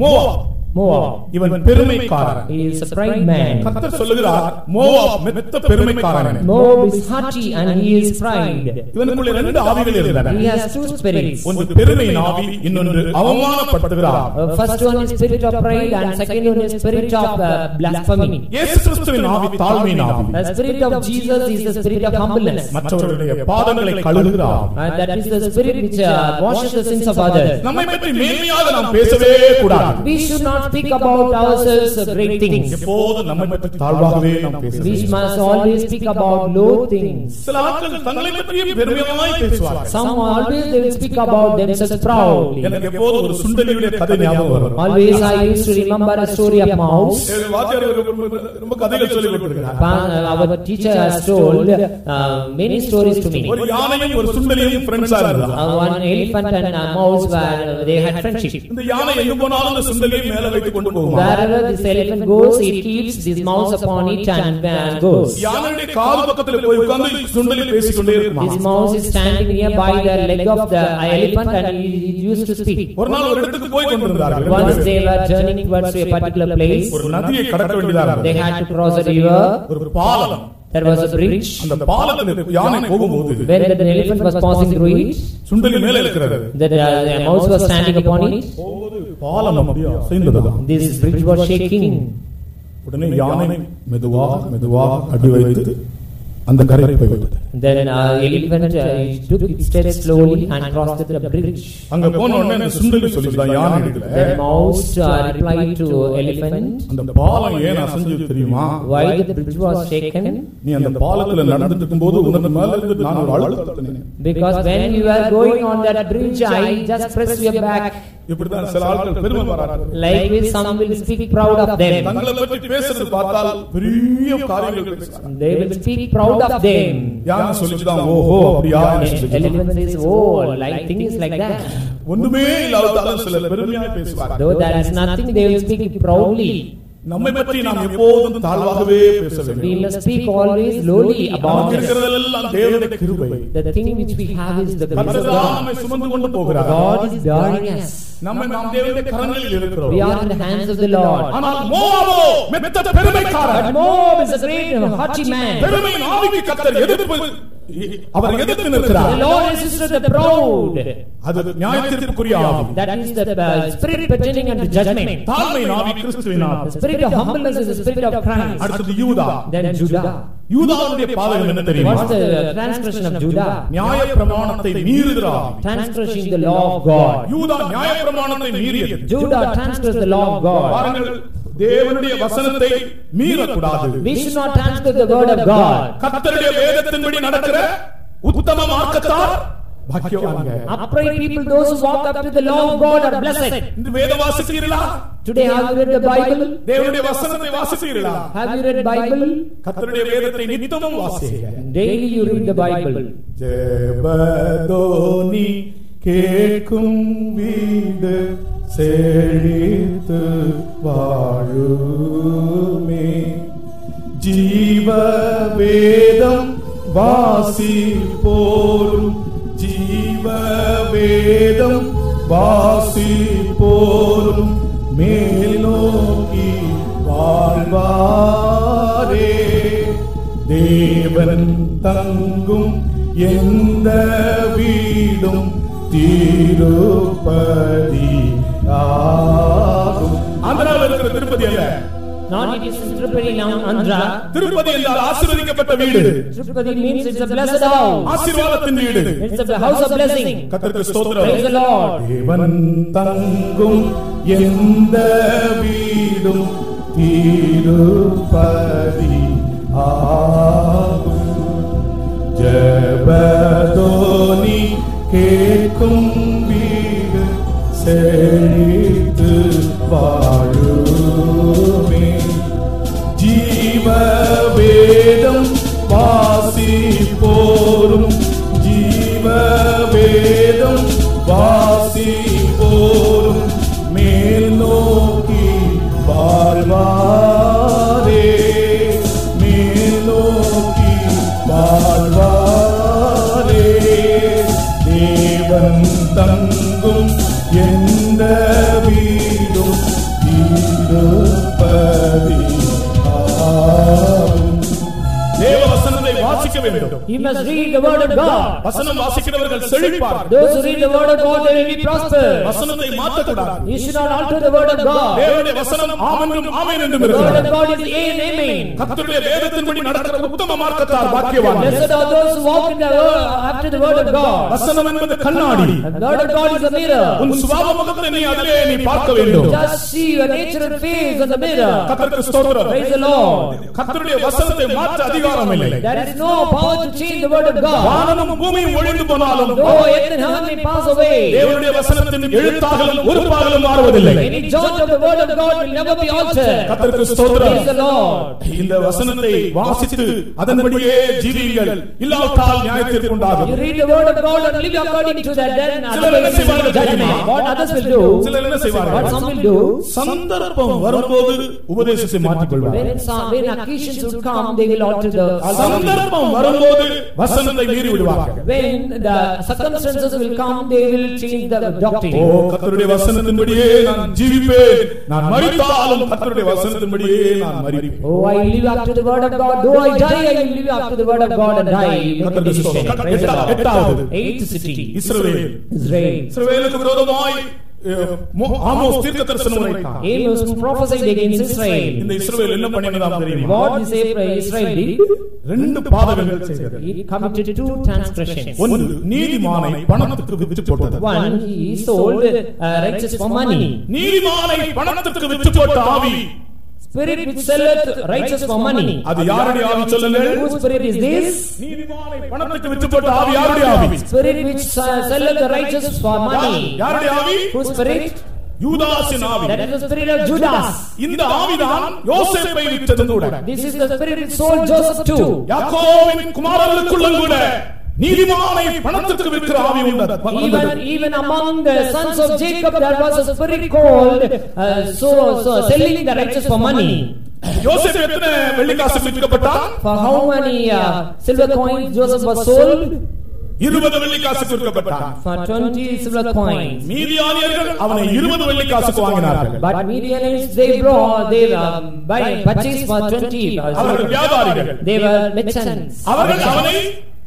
Moab Moab. இவன் பெருமைக்காரன் He is a pride man. கர்த்தர் சொல்லுகிறார் மோவாப் மெத்த பெருமைக்காரன் Moab is haughty and he is pride. இவனுக்குள்ள ரெண்டு ஆவிகள் இருந்தன He has two spirits. ஒன்று பெருமை ஆவி இன்னொன்று அவமானப்படுத்துகிறார் Uh, first one is spirit of pride and second one is spirit of uh, blasphemy. இயேசு கிறிஸ்துவின் ஆவி தாழ்மையின் ஆவி The spirit of Jesus is the spirit of humbleness. மற்றவர்களுடைய பாதங்களை கழுகுகிற ஆவி And that is the spirit which uh, washes the sins of others. நம்மை பற்றி மேன்மையாக நாம் பேசவே கூடாது We should not speak about ourselves uh, great things. எப்போதும் நம்மை பற்றி தாழ்வாகவே நாம் பேச We must always speak about low things. சில ஆட்கள் தங்களை பற்றியே பெருமையாய் பேசுவார்கள் Some always they will speak about themselves proudly. எனக்கு எப்போது ஒரு சுண்டலியுடைய கதை ஞாபகம் வரும் Always I used to remember a story of mouse. வாத்தியார் ரொம்ப- கதைகள் uh, Our teacher has told uh, many stories to me. ஒரு யானையும் ஒரு சுண்டலியும் ஃப்ரெண்ட்ஸா இருந்தா Uh, one elephant and a mouse were they had friendship. இந்த யானை எங்க போனாலும் அந்த சுண்டலியை மேல வைத்து கொண்டு போகுமா Wherever this elephant goes, it keeps this mouse upon it and uh, goes. யானையுடைய காது பக்கத்துல போய் உட்கார்ந்து சுண்டலி பேசிக்கொண்டே இருக்குமா This mouse is standing nearby the leg of the elephant and it used to speak. ஒரு நாள் ஒரு இடத்துக்கு போய் கொண்டிருந்தார்கள் Once they were journeying towards to a particular place, ஒரு நதியை கடக்க வேண்டியதா they இருந்தது had to cross a river. ஒரு பாலம் There was a bridge. அந்த பாலத்தில் யானை போகும்போது When the elephant was passing through it, சுண்டலி மேல இருக்கிறது the, uh, the mouse was standing upon it. போகும்போது பாலம் அப்படியே அசைந்ததுதான் This bridge was shaking. உடனே யானை மெதுவாக மெதுவாக அடி வைத்து அந்த கரையை போய் விட்டது Then uh, elephant uh, took its steps slowly and crossed the bridge. அங்க போன உடனே சுண்டலி சொல்லிதான் யானை இடத்துல Then mouse uh, replied to elephant, அந்த பாலம் ஏன் அசைஞ்சது தெரியுமா why the bridge was shaken? நீ அந்த பாலத்துல நடந்துட்டு இருக்கும்போது உனக்கு மேல இருந்து நான் ஒரு அழுத்தம் Because when you were going on that bridge, I just pressed your back இப்படித்தான் சில ஆட்கள் பெருமை பாராட்டுவார்கள் Likewise, some will speak proud of them. தங்களை பற்றி பேசுறது பார்த்தால் பெரிய காரியங்கள் பேசுறாங்க They will speak proud of them. யானை சொல்லிச்சுதான் ஓஹோ அப்படியா. Elephant says, oh, like thing is like that. ஒண்ணுமே இல்லாவிட்டாலும் சிலர் பெருமையாக பேசுவார்கள் Though there is nothing, they will speak proudly. நம்மை பற்றி நாம் எப்போதும் தாழ்வாகவே பேச We வேண்டும் must speak always lowly about. இருக்கிறதெல்லாம் தேவனுடைய கிருபை The thing which we have is the grace of God. நம்மை சுமந்து கொண்டு போகிறார் God is bearing us. நம்மை நாம் தேவனுடைய கரங்களில் இருக்கிறோம் We are in the hands of the Lord. ஆனால் மோவாபோ மெத்த பெருமைக்காரர் But Moab is a great and haughty man. பெருமையின் ஆவிக்கு கர்த்தர் எதிர்ப்பு அவர் எதிர்த்து நிற்கிறார் The Lord resisted the proud. அது நியாயத்திற்குரிய ஆவி That is the uh, spirit pertaining unto judgment. தாழ்மையின் ஆவி கிறிஸ்துவின் ஆவி The spirit of humbleness is the spirit of Christ. அடுத்தது யூதா Then Judah. யூதாவுடைய பாதகம் என்ன தெரியுமா What's the transgression of Judah? நியாய பிரமாணத்தை மீறுகிற ஆவி Transgressing the law of God. யூதா நியாய பிரமாணத்தை மீறியது Judah transgressed the law of God. பாருங்கள் தேவனுடைய வசனத்தை மீறக்கூடாது We should not transgress the word of God. கர்த்தருடைய வேதத்தின்படி நடக்கிற உத்தம மார்க்கத்தார் பாக்கியவான்க Upright people, those who walk up to the law of God are blessed. இந்த வேத வாசிக்கிறீர்களா Today, have you read the Bible? தேவனுடைய வசனத்தை வாசிக்கிறீர்களா Have you read Bible? கர்த்தருடைய வேதத்தை நித்தமும் வாசிங்க Daily you read the Bible. ஜெபதோனி கேட்கும் வீடு செழித்து வாழுமே. ஜீவ வேதம் வாசி போரும் ஜீவ வேதம் வாசி போரும் மேலோக்கி வாழ்வாரே. தேவன் தங்கும் எந்த வீடும் திருப்பதி ஆகும் ஆந்திராவில் இருக்கிற திருப்பதி அல்ல Not it is Tripadi now, Andhra. Tirupati என்றால் ஆசீர்வதிக்கப்பட்ட வீடு Tripadi means it's a blessed house. ஆசீர்வாதத்தின் வீடு It's a house of blessing. கர்த்தருக்கு ஸ்தோத்திரம் Praise the Lord. தேவன் தங்கும் எந்த வீடும் திருப்பதி ஆகும் ஜபதோனி கேட்கும் வீடு செழித்து வாழுமே. ஜீவ வேதம் வாசி போரும் ஜீவ வேதம் வாசி போரும் மேல் நோக்கி வாழ்வாரே. மேல் நோக்கி வாழ்வாரே. தேவன் தங்கும் எந்த வீடும் திருப்பதி ஆகும். தேவ வசனத்தை வாசிக்க வேண்டும் You must read the word of God. வசனம் வாசிக்கிறவர்கள் செழிப்பார்கள் Those who read the word of God, they will be prosperous. வசனத்தை மாற்றக்கூடாது You should not alter the word of God. தேவனுடைய வசனம் ஆமென்றும் ஆமென் என்றும் The word of இருக்கிறது God is yea and amen. கர்த்தருடைய வேதத்தின்படி நடக்கிற உத்தம மார்க்கத்தார் பாக்கியவான் Blessed are those who walk in the word, after the word of God. வசனம் என்பது கண்ணாடி The word of God is a mirror. உன் சுபாவ முகத்தை நீ அதிலே நீ பார்க்க வேண்டும் Just see your natural face in the mirror. கர்த்தருக்கு ஸ்தோத்திரம் Praise the Lord. கர்த்தருடைய வசனத்தை மாற்ற அதிகாரம் இல்லை There is no no power to change the word of God. வானமும் பூமியும் ஒழிந்து போனாலும் Though earth and heaven may pass away, தேவனுடைய வசனத்தின் எழுத்தாகலும் உறுப்பாகலும் மாறுவதில்லை any jot of the word of God will never be altered. கர்த்தருக்கு Praise ஸ்தோத்திரம் the Lord. இந்த வசனத்தை வாசித்து அதன்படியே ஜீவியுங்கள் இல்லாவிட்டால் நியாயத்திற்கு You உண்டாகும் read the word of God and live according to that, then சிலர் என்ன you செய்வார்கள் தெரியுமா? What others will do, சிலர் என்ன what செய்வார்கள் some will do, சந்தர்ப்பம் வரும்போது உபதேசத்தை மாற்றிக் கொள்வார்கள் when some, when occasions would come, they will alter the. சந்தர்ப்பம் வரும்போது வசனத்தை மீறி விடுவார்கள் When the circumstances will come, they will change the O doctrine. கர்த்தருடைய வசனத்தின்படியே நான் ஜீவிப்பேன் நான் மரித்தாலும் கர்த்தருடைய வசனத்தின்படியே நான் மரிப்பேன் Oh, I live after the word of God. Though I die, I will live after the word of God and die. You make a கர்த்தருக்கு decision. ஸ்தோத்திரம். Praise the எட்டா- Lord. எட்டாவது Eighth city, இஸ்ரவேல் Israel. இஸ்ரவேலுக்கு விரோதமாய் Amos தீர்க்க தரிசனம் உரைத்தான் Amos prophesied against Israel. இந்த இஸ்ரவேல் என்ன பண்ணினதாம் தெரியுமா What is Israel did? ரெண்டு பாதகங்கள் செய்தது He committed two transgressions. ஒன்று நீதிமானை பணத்துக்கு விற்று போட்டது One, he sold uh, righteous for money. நீதிமானை பணத்துக்கு விற்று போட்ட ஆவி spirit which selleth righteous for money. அது யாருடைய ஆவி சொல்லுங்கள் Whose spirit is this? நீதிமானை பணத்துக்கு விற்று போட்ட ஆவி யாருடைய ஆவி Spirit which uh, selleth righteous for money. யாருடைய ஆவி Whose spirit? யூதாசின் ஆவி That is the spirit of Judas. இந்த ஆவிதான் யோசேப்பை விற்றதும் கூட This is the spirit which sold Joseph too. யாக்கோவின் குமாரர்களுக்குள்ளும் கூட நீதிமானை பணத்துக்கு விற்கிற ஆவி உண்டு Even, even among the sons of Jacob, there was a spirit called uh, so, so selling the righteous for money. யோசேப்பு எத்தனை வெள்ளிக்காசு விற்கப்பட்டான் For how many uh, silver coins Joseph was sold? இருபது வெள்ளிக்காசுக்கு விற்கப்பட்டான் For 20 silver coins. மீதியானியர்கள் அவனை இருபது வெள்ளிக்காசுக்கு வாங்கினார்கள் But Midianites, they brought, they um, buy, purchased for 20. uh, அவர்கள் வியாபாரிகள் They were merchants. அவர்கள் அவனை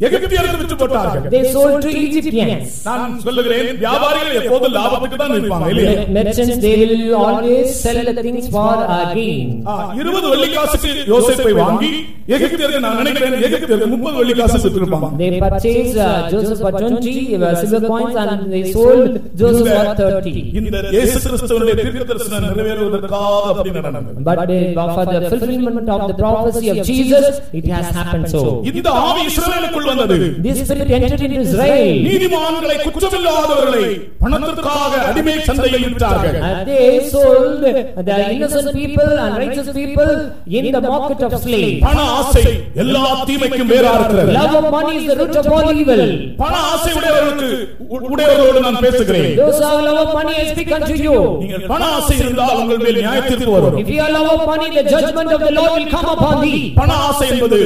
எகிப்தியருக்கு விற்று போட்டார்கள் They sold to Egyptians. நான் சொல்லுகிறேன் வியாபாரிகள் எப்போதும் லாபத்துக்கு தான் நிற்பாங்க இல்லையா Merchants, they will always sell the things for a gain. ஆ, இருபது வெள்ளிக்காசுக்கு யோசேப்பை வாங்கி எகிப்தியருக்கு நான் நினைக்கிறேன் எகிப்தியருக்கு முப்பது வெள்ளிக்காசு விற்றிருப்பாங்க They purchased uh, Joseph for 20 uh, silver coins and they sold Joseph for 30. இந்த இயேசு கிறிஸ்துவனுடைய தீர்க்க தரிசனம் நிறைவேறுவதற்காக அப்படி நடந்தது But uh, for the fulfillment of the prophecy of Jesus, it has happened so. இந்த ஆவி வந்தது This spirit entered into Israel. நீதிமான்களை குற்றமில்லாதவர்களை பணத்திற்காக அடிமை சந்தையில் விற்றார்கள் And they sold the innocent people and righteous people in the market of slaves. பண ஆசை எல்லா தீமைக்கும் வேறா இருக்கிறது Love of money is the root of all evil. பண ஆசை உடையவர்களுக்கு உ- உடையவர்களோடு நான் பேசுகிறேன் Those who have love of money, I speak unto you. நீங்கள் பண ஆசை இருந்தால் உங்கள் மேல் நியாயத்திற்கு வரும் If you have love of money, the judgment of the Lord will come upon thee. பண ஆசை என்பது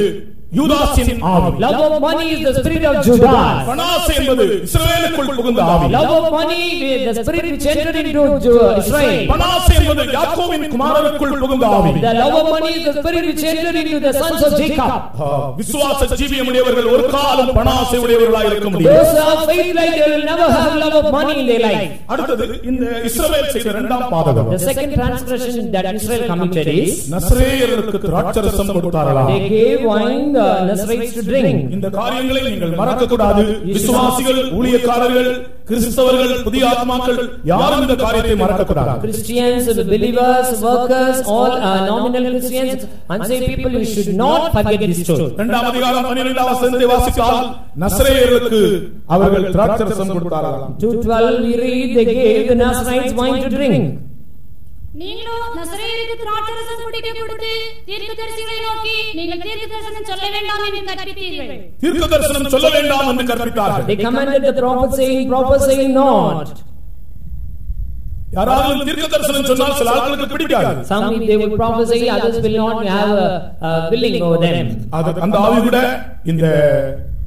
யூதாசின் ஆவி Love of money is the spirit of Judas. பண ஆசை என்பது இஸ்ரவேலுக்குள் புகுந்த ஆவி Love of money, the spirit which entered into Ju- Israel. பண ஆசை என்பது யாக்கோவின் குமாரருக்குள் புகுந்த ஆவி The love of money is the spirit which entered into the sons of Jacob. ஆ, விசுவாச ஜீவியம் உடையவர்கள் ஒரு காலம் பண ஆசை உடையவர்களாக இருக்க முடியும் Those who have faith like they will never have love of money in their life. அடுத்தது இந்த இஸ்ரவேல் செய்த இரண்டாம் பாதகம் The second transgression that Israel committed is நசரேயர்களுக்கு திராட்சரசம் கொடுத்தார்களா they gave wine the Nazarites to drink. இந்த காரியங்களை நீங்கள் மறக்க கூடாது விசுவாசிகள் ஊழியக்காரர்கள் கிறிஸ்தவர்கள் புதிய ஆத்மாக்கள் யாரும் இந்த காரியத்தை மறக்க கூடாது Christians, believers, workers, all are nominal Christians, unsaved people, you should not forget this truth. இரண்டாம் அதிகாரம் பன்னிரெண்டாம் வசனத்தை வாசித்தால் நசரேயர்களுக்கு அவர்கள் திராட்சரசம் கொடுத்தார்களாம் 212 we read they gave the Nazarites wine to drink. நீங்களோ நசரேயருக்கு திராட்சரசம் குடிக்க கொடுத்து தீர்க்கதரிசிகளை நோக்கி நீங்கள் தீர்க்க தரிசனம் சொல்ல வேண்டாம் என்று கற்பித்தீர்கள் தீர்க்க தரிசனம் சொல்ல வேண்டாம் என்று கற்பித்தார்கள் They commanded the prophet saying, prophet saying not. யாராவது தீர்க்க தரிசனம் சொன்னால் சில ஆட்களுக்கு பிடிக்காது Some they will prophesy, others will not have a, a willing over them. அந்த ஆவி கூட இந்த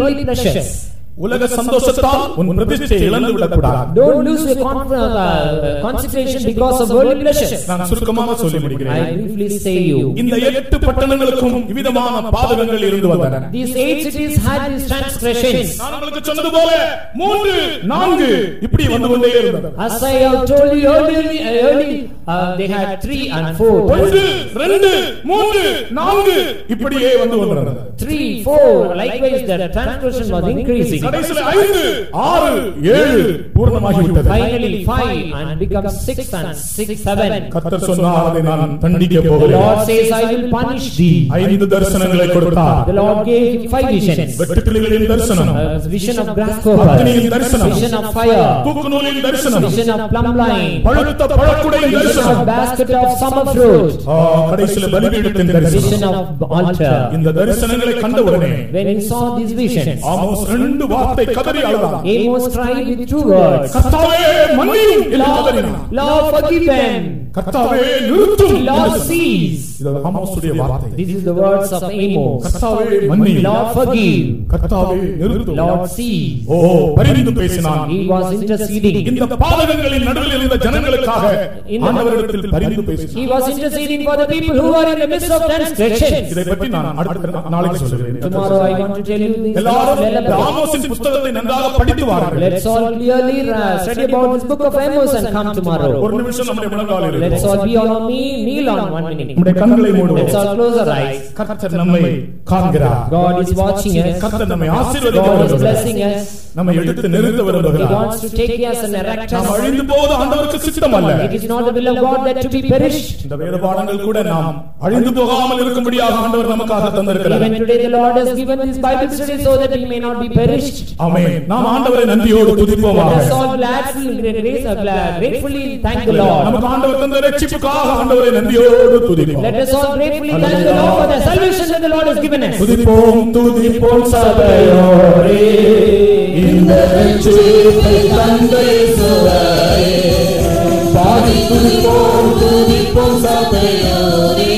worldly pleasures. உலக சந்தோஷத்தால் உன் பிரதிஷ்டையை இழந்து விடக்கூடாது Don't lose your con- uh, consecration because of worldly pleasures. நான் சுருக்கமாக சொல்லி I முடிக்கிறேன் briefly say you. இந்த எட்டு பட்டணங்களுக்கும் விதமான பாதகங்கள் இருந்து வந்தன These eight cities had these transgressions. நான் உங்களுக்கு சொன்னது போல மூன்று நான்கு இப்படி வந்து கொண்டே இருந்தது As I have told you earlier, early, uh, they had three and four. ஒன்று ரெண்டு மூன்று நான்கு இப்படியே வந்து கொண்டிருந்தது Three, four. Likewise, the transgression was increasing. கடைசியில் ஐந்து ஆறு ஏழு பூர்ணமாகி விட்டது Finally, five and becomes six and six, seven. கர்த்தர் சொன்னார் அதை நான் தண்டிக்க The போகிறேன் Lord says, I will punish thee. ஐந்து தரிசனங்களை கொடுத்தார் The Lord gave him five visions. வெட்டுக்கிளிகளின் தரிசனம் A vision of grasshopper, அக்னியின் தரிசனம் vision of fire, தூக்கு நூலின் தரிசனம் vision of plumb line, பழுத்த பழக்குடையின் vision தரிசனம் of basket of summer fruit, ஆ, கடைசியில் பலிபீடத்தின் vision தரிசனம் of altar. இந்த தரிசனங்களை கண்டவுடனே When he saw these visions, Amos ரெண்டு வார்த்தை கதறி அழுதான் Amos cried with two words, கர்த்தாவே மன்னியும் என்று கதறினான் Lord, Lord, forgive them. கர்த்தாவே நிறுத்தும் Lord cease. இது ஆமோஸுடைய வார்த்தை This is the words of Amos. கர்த்தாவே மன்னியும் Lord forgive. கர்த்தாவே நிறுத்தும் Lord cease. ஓ பரிந்து பேசினான் He was interceding. இந்த பாதகங்களின் நடுவில் இருந்த ஜனங்களுக்காக ஆண்டவரிடத்தில் பரிந்து பேசினான் He was interceding for the people who are in the midst of transgressions. இதை பற்றி நான் அடுத்த நாளைக்கு சொல்கிறேன் Tomorrow I want to tell you this. எல்லாரும் ஆமோஸின் புத்தகத்தை நன்றாக படித்து வாருங்கள் all clearly uh, study about this book of Amos and come tomorrow. ஒரு நிமிஷம் நம்முடைய முழங்காலில் Let's இருப்போம். all be on our knee, kneel on one minute. நம்முடைய கண்களை மூடுவோம் Let's all close our eyes. கர்த்தர் நம்மை காண்கிறார் God is watching us. கர்த்தர் நம்மை ஆசீர்வதிக்க God is விரும்புகிறார். blessing us. நம்மை எடுத்து நிறுத்த He விரும்புகிறார் wants to take us and erect நாம் us. அழிந்து போவது ஆண்டவருக்கு சித்தம் அல்ல It is not the will of God that to be perished. இந்த வேத பாடங்கள் கூட நாம் அழிந்து போகாமல் இருக்கும்படியாக ஆண்டவர் நமக்காக தந்திருக்கிறார் Even today the Lord has given this Bible study so that we may not be perished. ஆமென் நாம் ஆண்டவரை நன்றியோடு Let துதிப்போமாக us all gladfully, grace, uh, glad- gratefully thank the Lord. நமக்கு ஆண்டவர் தந்த ரட்சிப்புக்காக ஆண்டவரை நன்றியோடு துதிப்போம் Let us all gratefully thank the Lord for the salvation that the Lord has given us. துதிப்போம் துதிப்போம் சபையோரே இந்த வெற்றியை தந்தை சுவரே போல் துதிப்போம் சதையோரே